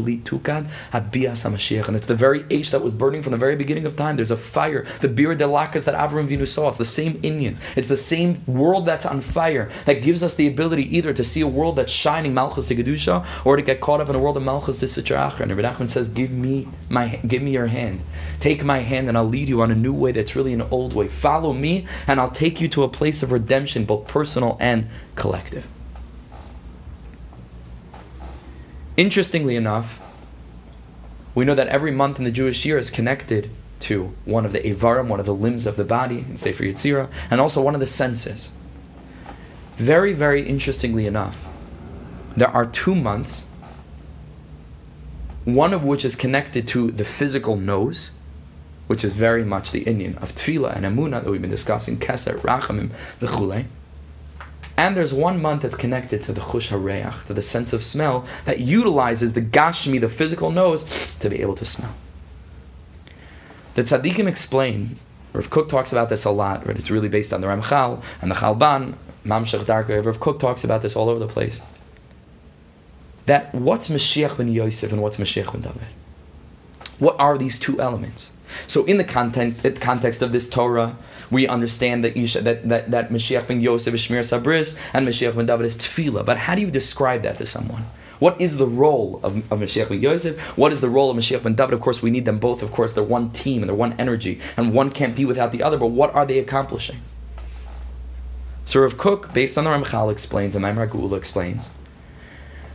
the very Aish that was burning from the very beginning of time. There's a fire, the Bir Delakas that Avraham Avinu saw. It's the same Indian. It's the same world that's on fire that gives us the ability either to see a world that's shining Malchus to Gedusha or to get caught up in a world of Malchus to Sitra And Rabbi Nachman says, Give me my give me your hand. Take my hand and I'll lead you on a new way that's really an old way. Follow me and I'll take you to a place of redemption both personal and collective. Interestingly enough, we know that every month in the Jewish year is connected to one of the Avarim, one of the limbs of the body, in Sefer Yetzirah, and also one of the senses. Very, very interestingly enough, there are two months, one of which is connected to the physical nose, which is very much the Indian of Tefillah and Amunah that we've been discussing, Keser, Rachamim, the V'chulei. And there's one month that's connected to the chush hareach, to the sense of smell, that utilizes the gashmi, the physical nose, to be able to smell. The tzaddikim explain, Rav Kook talks about this a lot, right? It's really based on the Ramchal and the Chalban, Mamshech Darker. Rav Kook talks about this all over the place. That what's Mashiach ben Yosef and what's Mashiach ben David? What are these two elements? So in the content, context of this Torah, we understand that Yisha, that, that, that Mashiach ben Yosef is Shmiras Habris and Mashiach ben David is Tefillah. But how do you describe that to someone? What is the role of, of Mashiach ben Yosef? What is the role of Mashiach ben David? Of course, we need them both. Of course, they're one team and they're one energy, and one can't be without the other. But what are they accomplishing? So Rav Kook, based on the Ramchal, explains, and Maimar Geula explains,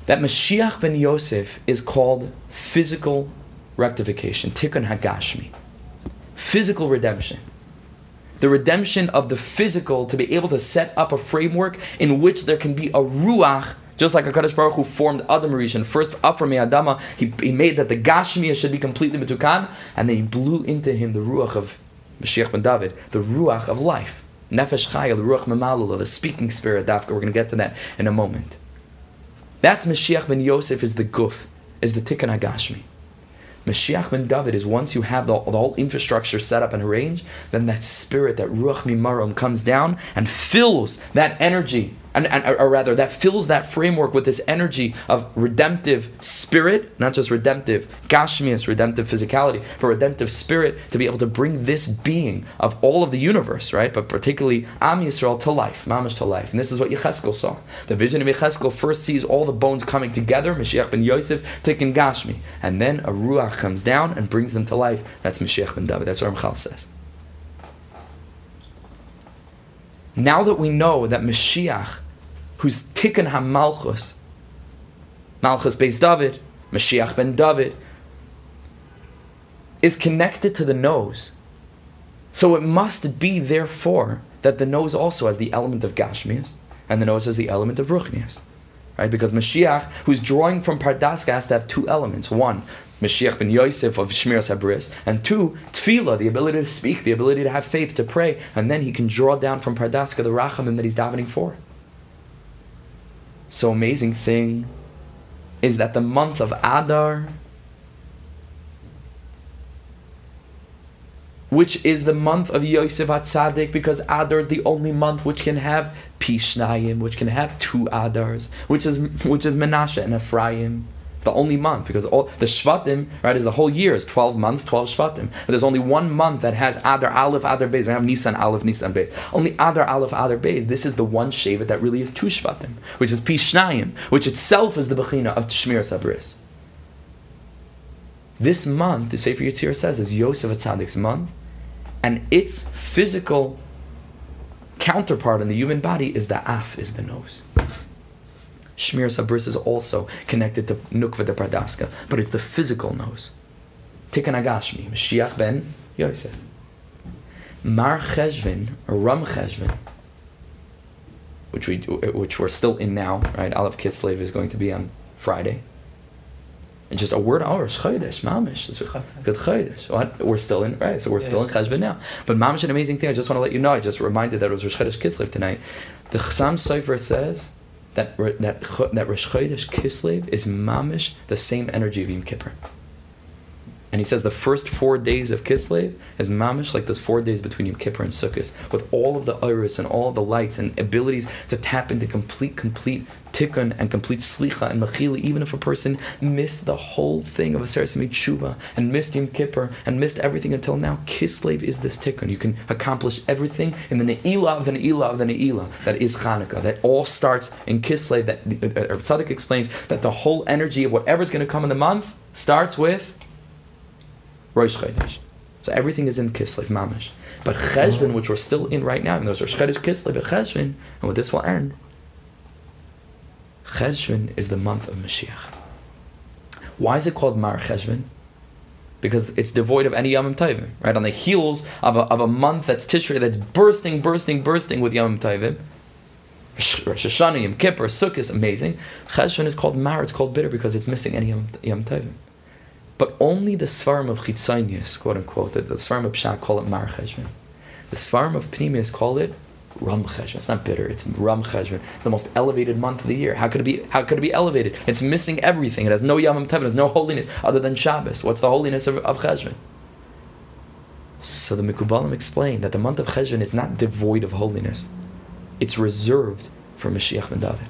that Mashiach ben Yosef is called physical rectification, tikkun hagashmi, physical redemption the redemption of the physical to be able to set up a framework in which there can be a ruach just like HaKadosh Baruch Hu formed Adam Rishon, first up from Adama, he, he made that the Gashmiya should be completely Metukan, and then he blew into him the Ruach of Mashiach ben David, the Ruach of life. Nefesh Chayil, the Ruach Memalula, the speaking spirit, Dafka. We're going to get to that in a moment. That's Mashiach ben Yosef, is the Guf, is the Tikkun HaGashmi. Mashiach ben David is once you have the, the, whole infrastructure set up and arranged, then that spirit, that Ruach Mimarom, comes down and fills that energy and, and, or rather that fills that framework with this energy of redemptive spirit, not just redemptive gashmias, redemptive physicality, but redemptive spirit to be able to bring this being of all of the universe, right? But particularly Am Yisrael to life, mamash to life. And this is what Yecheskel saw. The vision of Yecheskel first sees all the bones coming together, Mashiach ben Yosef, taking Gashmi, and then a Ruach comes down and brings them to life. That's Mashiach ben David. That's what Ramchal says. Now that we know that Mashiach who's tikkun hamalchus, Malchus based David, Mashiach ben David, is connected to the nose. So it must be, therefore, that the nose also has the element of Gashmias, and the nose has the element of Ruchnias. Right? Because Mashiach, who's drawing from Pardaska, has to have two elements. One, Mashiach ben Yosef of Shmiras Habris, and two, Tefillah, the ability to speak, the ability to have faith, to pray, and then he can draw down from Pardaska the Rachamim that he's davening for so amazing thing is that the month of Adar, which is the month of Yosef HaTzadik, because Adar is the only month which can have Pishnayim, which can have two Adars, which is which is Menashe and Ephraim. It's the only month because all the Shvatim, right, is the whole year is 12 months, 12 Shvatim. But there's only one month that has Adar Aleph, Adar Beis. We have Nisan Aleph, Nisan Beis. Only Adar Aleph, Adar Beis. This is the one Shevet that really is two Shvatim, which is Pishnayim, which itself is the Bechina of Shmiras Habris. This month, the Sefer Yetzirah says, is Yosef HaTzadik's month, and its physical counterpart in the human body is the af, is the nose. Shmiras Habris is also connected to Nukva de Pardaska, but it's the physical nose. Tikkun Agashmi, Mashiach ben Yosef. Mar Cheshvan, or Ram Cheshvan, which, we, which we're still in now, right? Aleph Kislev is going to be on Friday. And just a word, oh, Rosh Chodesh, Mamish. It's good Chodesh. What? We're still in, right? So we're yeah. still in Cheshvan now. But Mamish, an amazing thing. I just want to let you know. I just reminded that it was Rosh Chodesh Kislev tonight. The Chassam Sofer says that that that Rosh Chodesh Kislev is Mamish, the same energy of Yom Kippur. And he says the first four days of Kislev is mamish like those four days between Yom Kippur and Sukkot, with all of the iris and all of the lights and abilities to tap into complete, complete tikkun and complete slicha and mechila, even if a person missed the whole thing of Aseret Tshuva and missed Yom Kippur and missed everything until now, Kislev is this tikkun. You can accomplish everything in the Ne'ilah of the Ne'ilah of the Ne'ilah that is Chanukah. That all starts in Kislev. That uh, Tzaddik explains that the whole energy of whatever's going to come in the month starts with Rosh Chodesh. So everything is in Kislev Mamish. But Cheshvan, which we're still in right now, and those are Chodesh Kislev, but Cheshvan, and what this will end, Cheshvan is the month of Mashiach. Why is it called Mar Cheshvan? Because it's devoid of any Yom Tovim, right? On the heels of a, of a month that's Tishrei, that's bursting, bursting, bursting with Yom Tovim. Rosh Hashanah, Yom Kippur, Sukkot, amazing. Cheshvan is called Mar, it's called bitter because it's missing any Yom Tovim. But only the Svarim of Chitzonius, quote unquote, the, the Svarim of Pshat call it Mar Cheshvan. The Svarim of Pnimius call it Ram Cheshvan. It's not bitter, it's Ram Cheshvan. It's the most elevated month of the year. How could it be how could it be elevated? It's missing everything. It has no Yom Tov, it has no holiness other than Shabbos. What's the holiness of, of Cheshvan? So the Mikubalim explain that the month of Cheshvan is not devoid of holiness. It's reserved for Mashiach ben David.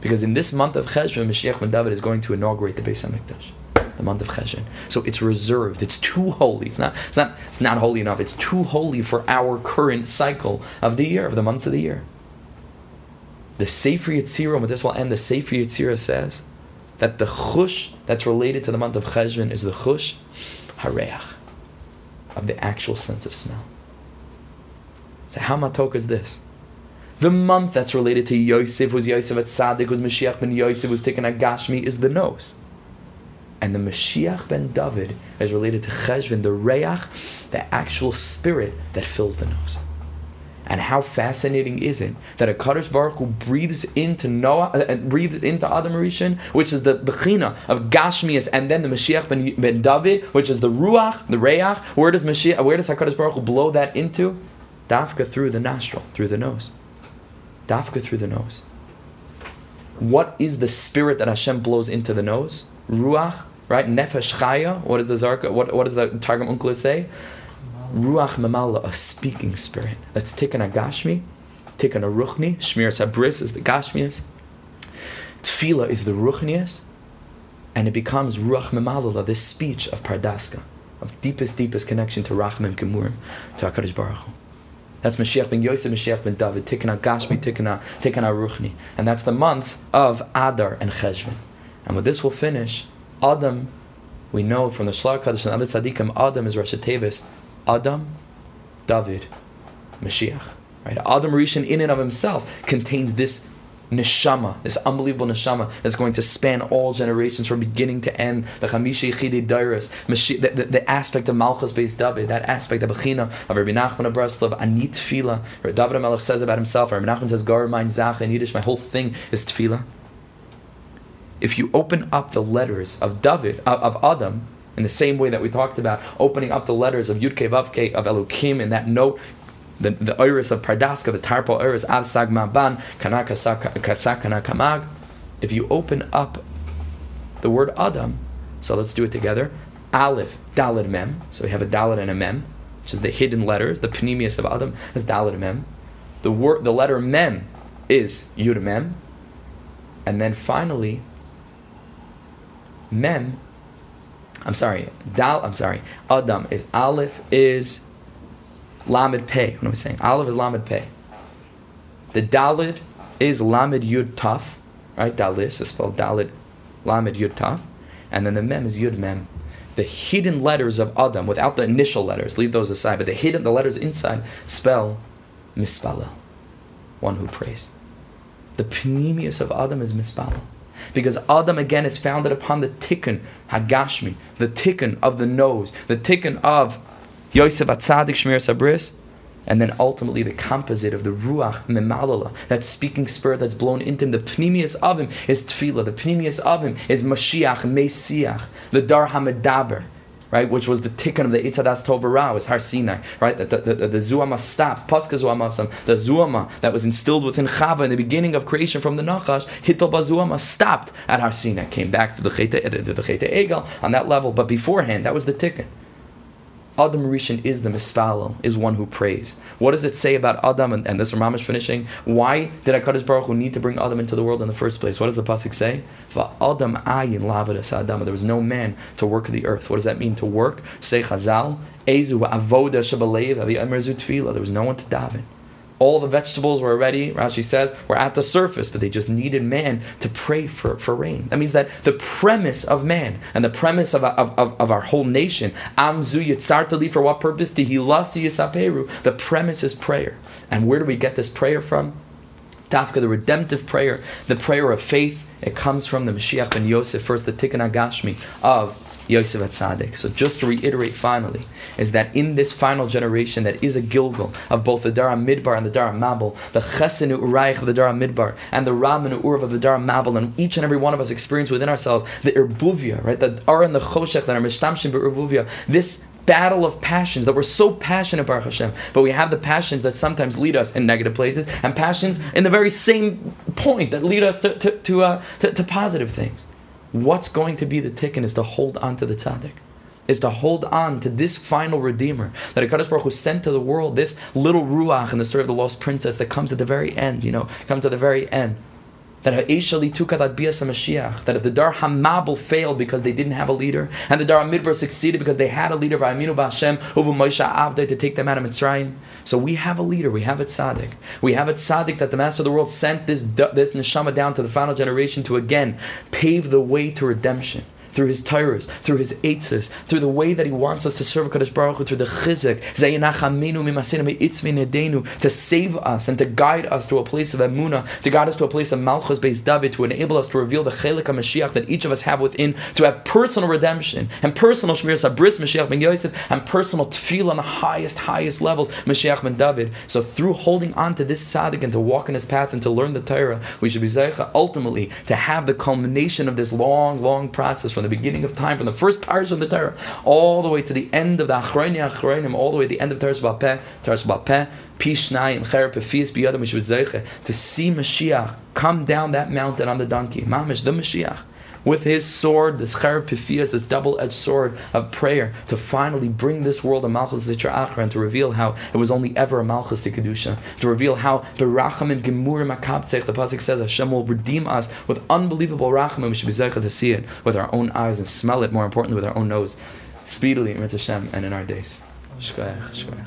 Because in this month of Cheshvan, Mashiach ben David is going to inaugurate the Beis HaMikdash the month of Cheshvan. So it's reserved. It's too holy. It's not. It's not. It's not holy enough. It's too holy for our current cycle of the year, of the months of the year. The Sefer Yetzirah, with this will end. The Sefer Yetzirah says that the chush that's related to the month of Cheshvan is the chush hareach of the actual sense of smell. So how matok is this? The month that's related to Yosef, was Yosef at Tzaddik, was Mashiach ben Yosef, was taken at Gashmi, is the nose. And the Mashiach ben David is related to Cheshvan, the Reach, the actual spirit that fills the nose. And how fascinating is it that a Kaddish Baruch Hu breathes into Noah, uh, uh, breathes into Adam Rishon, which is the Bechina of Gashmias, and then the Mashiach ben, ben David, which is the Ruach, the Reach. Where does Mashiach, where does Hakadosh Baruch Hu blow that into? Dafka through the nostril, through the nose. Dafka through the nose. What is the spirit that Hashem blows into the nose? Ruach, right? Nefesh chaya. What does the Zarka? What what does the Targum Onkelos say? Ruach mamala, a speaking spirit. That's tikkun agashmi, tikkun ruchni. Shmiras habris is the gashmias. Tefillah is the ruchnias, and it becomes ruach mamala, this speech of pardaska, of deepest deepest connection to Rachman Kemurim, to Hakadosh Baruch Hu. That's Mashiach ben Yosef, Mashiach ben David, Tikkun Gashmi, Tikkun Tikkun Ruchni, and that's the month of Adar and Cheshvan. And with this, we'll finish. Adam, we know from the Shlar Kaddish and other tzaddikim, Adam is Rosh Tevis. Adam, David, Mashiach. Right? Adam Rishon in and of himself contains this neshama, this unbelievable neshama that's going to span all generations from beginning to end. The Chamishi Chidi Dairis, the, aspect of Malchus based David, that aspect of Bechina, of Rabbi Nachman of Breslov, Anit Tefillah. David Melech says about himself, Rabbi Nachman says, Gar mein Zach in Yiddish, my whole thing is Tefillah if you open up the letters of David, of, of Adam, in the same way that we talked about opening up the letters of Yudke Vavke of Elokim in that note, the, the iris of Pardaska, the Tarpo iris, Av Sagma Ban, Kanakasakana Kamag. If you open up the word Adam, so let's do it together. Aleph, Dalet Mem. So we have a Dalet and a Mem, which is the hidden letters, the Panemius of Adam, is Dalet and Mem. The word, the letter Mem is Yud Mem. And then finally, Mem, I'm sorry, Dal, I'm sorry, Adam is Aleph is Lamed Pei. What am I saying? Aleph is Lamed Pei. The Dalid is Lamed Yud Taf, right? Dalis is spelled Dalid, Lamed Yud Taf. And then the Mem is Yud Mem. The hidden letters of Adam, without the initial letters, leave those aside, but the hidden, the letters inside spell Mispalel, one who prays. The Pneumius of Adam is Mispalel. Because Adam again is founded upon the tikkun Hagashmi, the tikkun of the nose, the tikkun of Yosef HaTzadik Shmiras Habris, and then ultimately the composite of the ruach memalala, that speaking spirit that's blown into him. The pneumius of him is tefillah. The pneumius of him is Mashiach, Mesiach, the dar hamedaber. Right, which was the tikkun of the Itzadas Tovara, was Har Sinai, right? The, the, the, the Zuama stopped, Paska Zuama, the Zuama that was instilled within Chava in the beginning of creation from the Nachash, Hittel Bazuama stopped at Har Sinai, came back to the Cheta, the, the Cheta Egel on that level, but beforehand, that was the tikkun. Adam Rishon is the mispalel, is one who prays. What does it say about Adam? And, and this Ramam is finishing. Why did Hakadosh Baruch Hu need to bring Adam into the world in the first place? What does the pasuk say? Adam ayin Adam. There was no man to work the earth. What does that mean to work? Say Chazal. Ezu avoda. There was no one to daven all the vegetables were ready, Rashi says, were at the surface, but they just needed man to pray for, for rain. That means that the premise of man and the premise of, of, of, of our whole nation, Amzu Yitzartali, for what purpose? Tihilasi Yisaperu. The premise is prayer. And where do we get this prayer from? Tafka, the redemptive prayer, the prayer of faith. It comes from the Mashiach ben Yosef, first the Tikkun Agashmi of Yosef HaTzadik. So just to reiterate finally, is that in this final generation that is a Gilgul of both the Dor HaMidbar and the Dor HaMabul, the Chesenu Uraich of the Dor HaMidbar and the Ram and Urav of the Dor HaMabul, and each and every one of us experience within ourselves the Irbuvia, right? The Ar and the Choshech that are Mishtamshim Irbuvia. This battle of passions that we're so passionate about Hashem, but we have the passions that sometimes lead us in negative places, and passions in the very same point that lead us to, to, to, uh, to, to positive things what's going to be the tikkun is to hold on to the tzaddik. Is to hold on to this final redeemer that HaKadosh Baruch Hu sent to the world, this little ruach in the story of the lost princess that comes at the very end, you know, comes at the very end that if the Dor HaMabul failed because they didn't have a leader, and the Dor HaMidbar succeeded because they had a leader, Va'aminu Ba'Hashem, over Moshe Avdei to take them out of Mitzrayim. So we have a leader, we have a tzaddik. We have a tzaddik that the Master of the world sent this, this neshama down to the final generation to again pave the way to redemption through his Torahs, through his eitzes, through the way that he wants us to serve Kadosh Baruch Hu, through the chizuk, to save us and to guide us to a place of emunah, to guide us to a place of malchus beis David, to enable us to reveal the chelik Mashiach that each of us have within, to have personal redemption and personal shmiras bris Mashiach ben Yosef and personal tefillah on the highest, highest levels Mashiach ben David. So through holding on to this tzaddik and to walk in his path and to learn the Torah, we should be zeicha ultimately to have the culmination of this long, long process from the beginning of time, from the first parish of the Torah, all the way to the end of the Achroni Achronim, all the way to the end of Torah Shabbat Torah Shabbat Pishnayim, Cher Pefias Biyadam to see Mashiach come down that mountain on the donkey, Mamish, the Mashiach with his sword, this Cher Pifias, this double-edged sword of prayer, to finally bring this world a Malchus Sitra Achra and to reveal how it was only ever a Malchus to Kedusha, to reveal how Berachamim Gemurim Akaptzech, the Pasuk says Hashem will redeem us with unbelievable Rachamim, we should be Zeicha to see it with our own eyes and smell it, more importantly, with our own nose, speedily, in Hashem, and in our days. Shkoyach, shkoyach.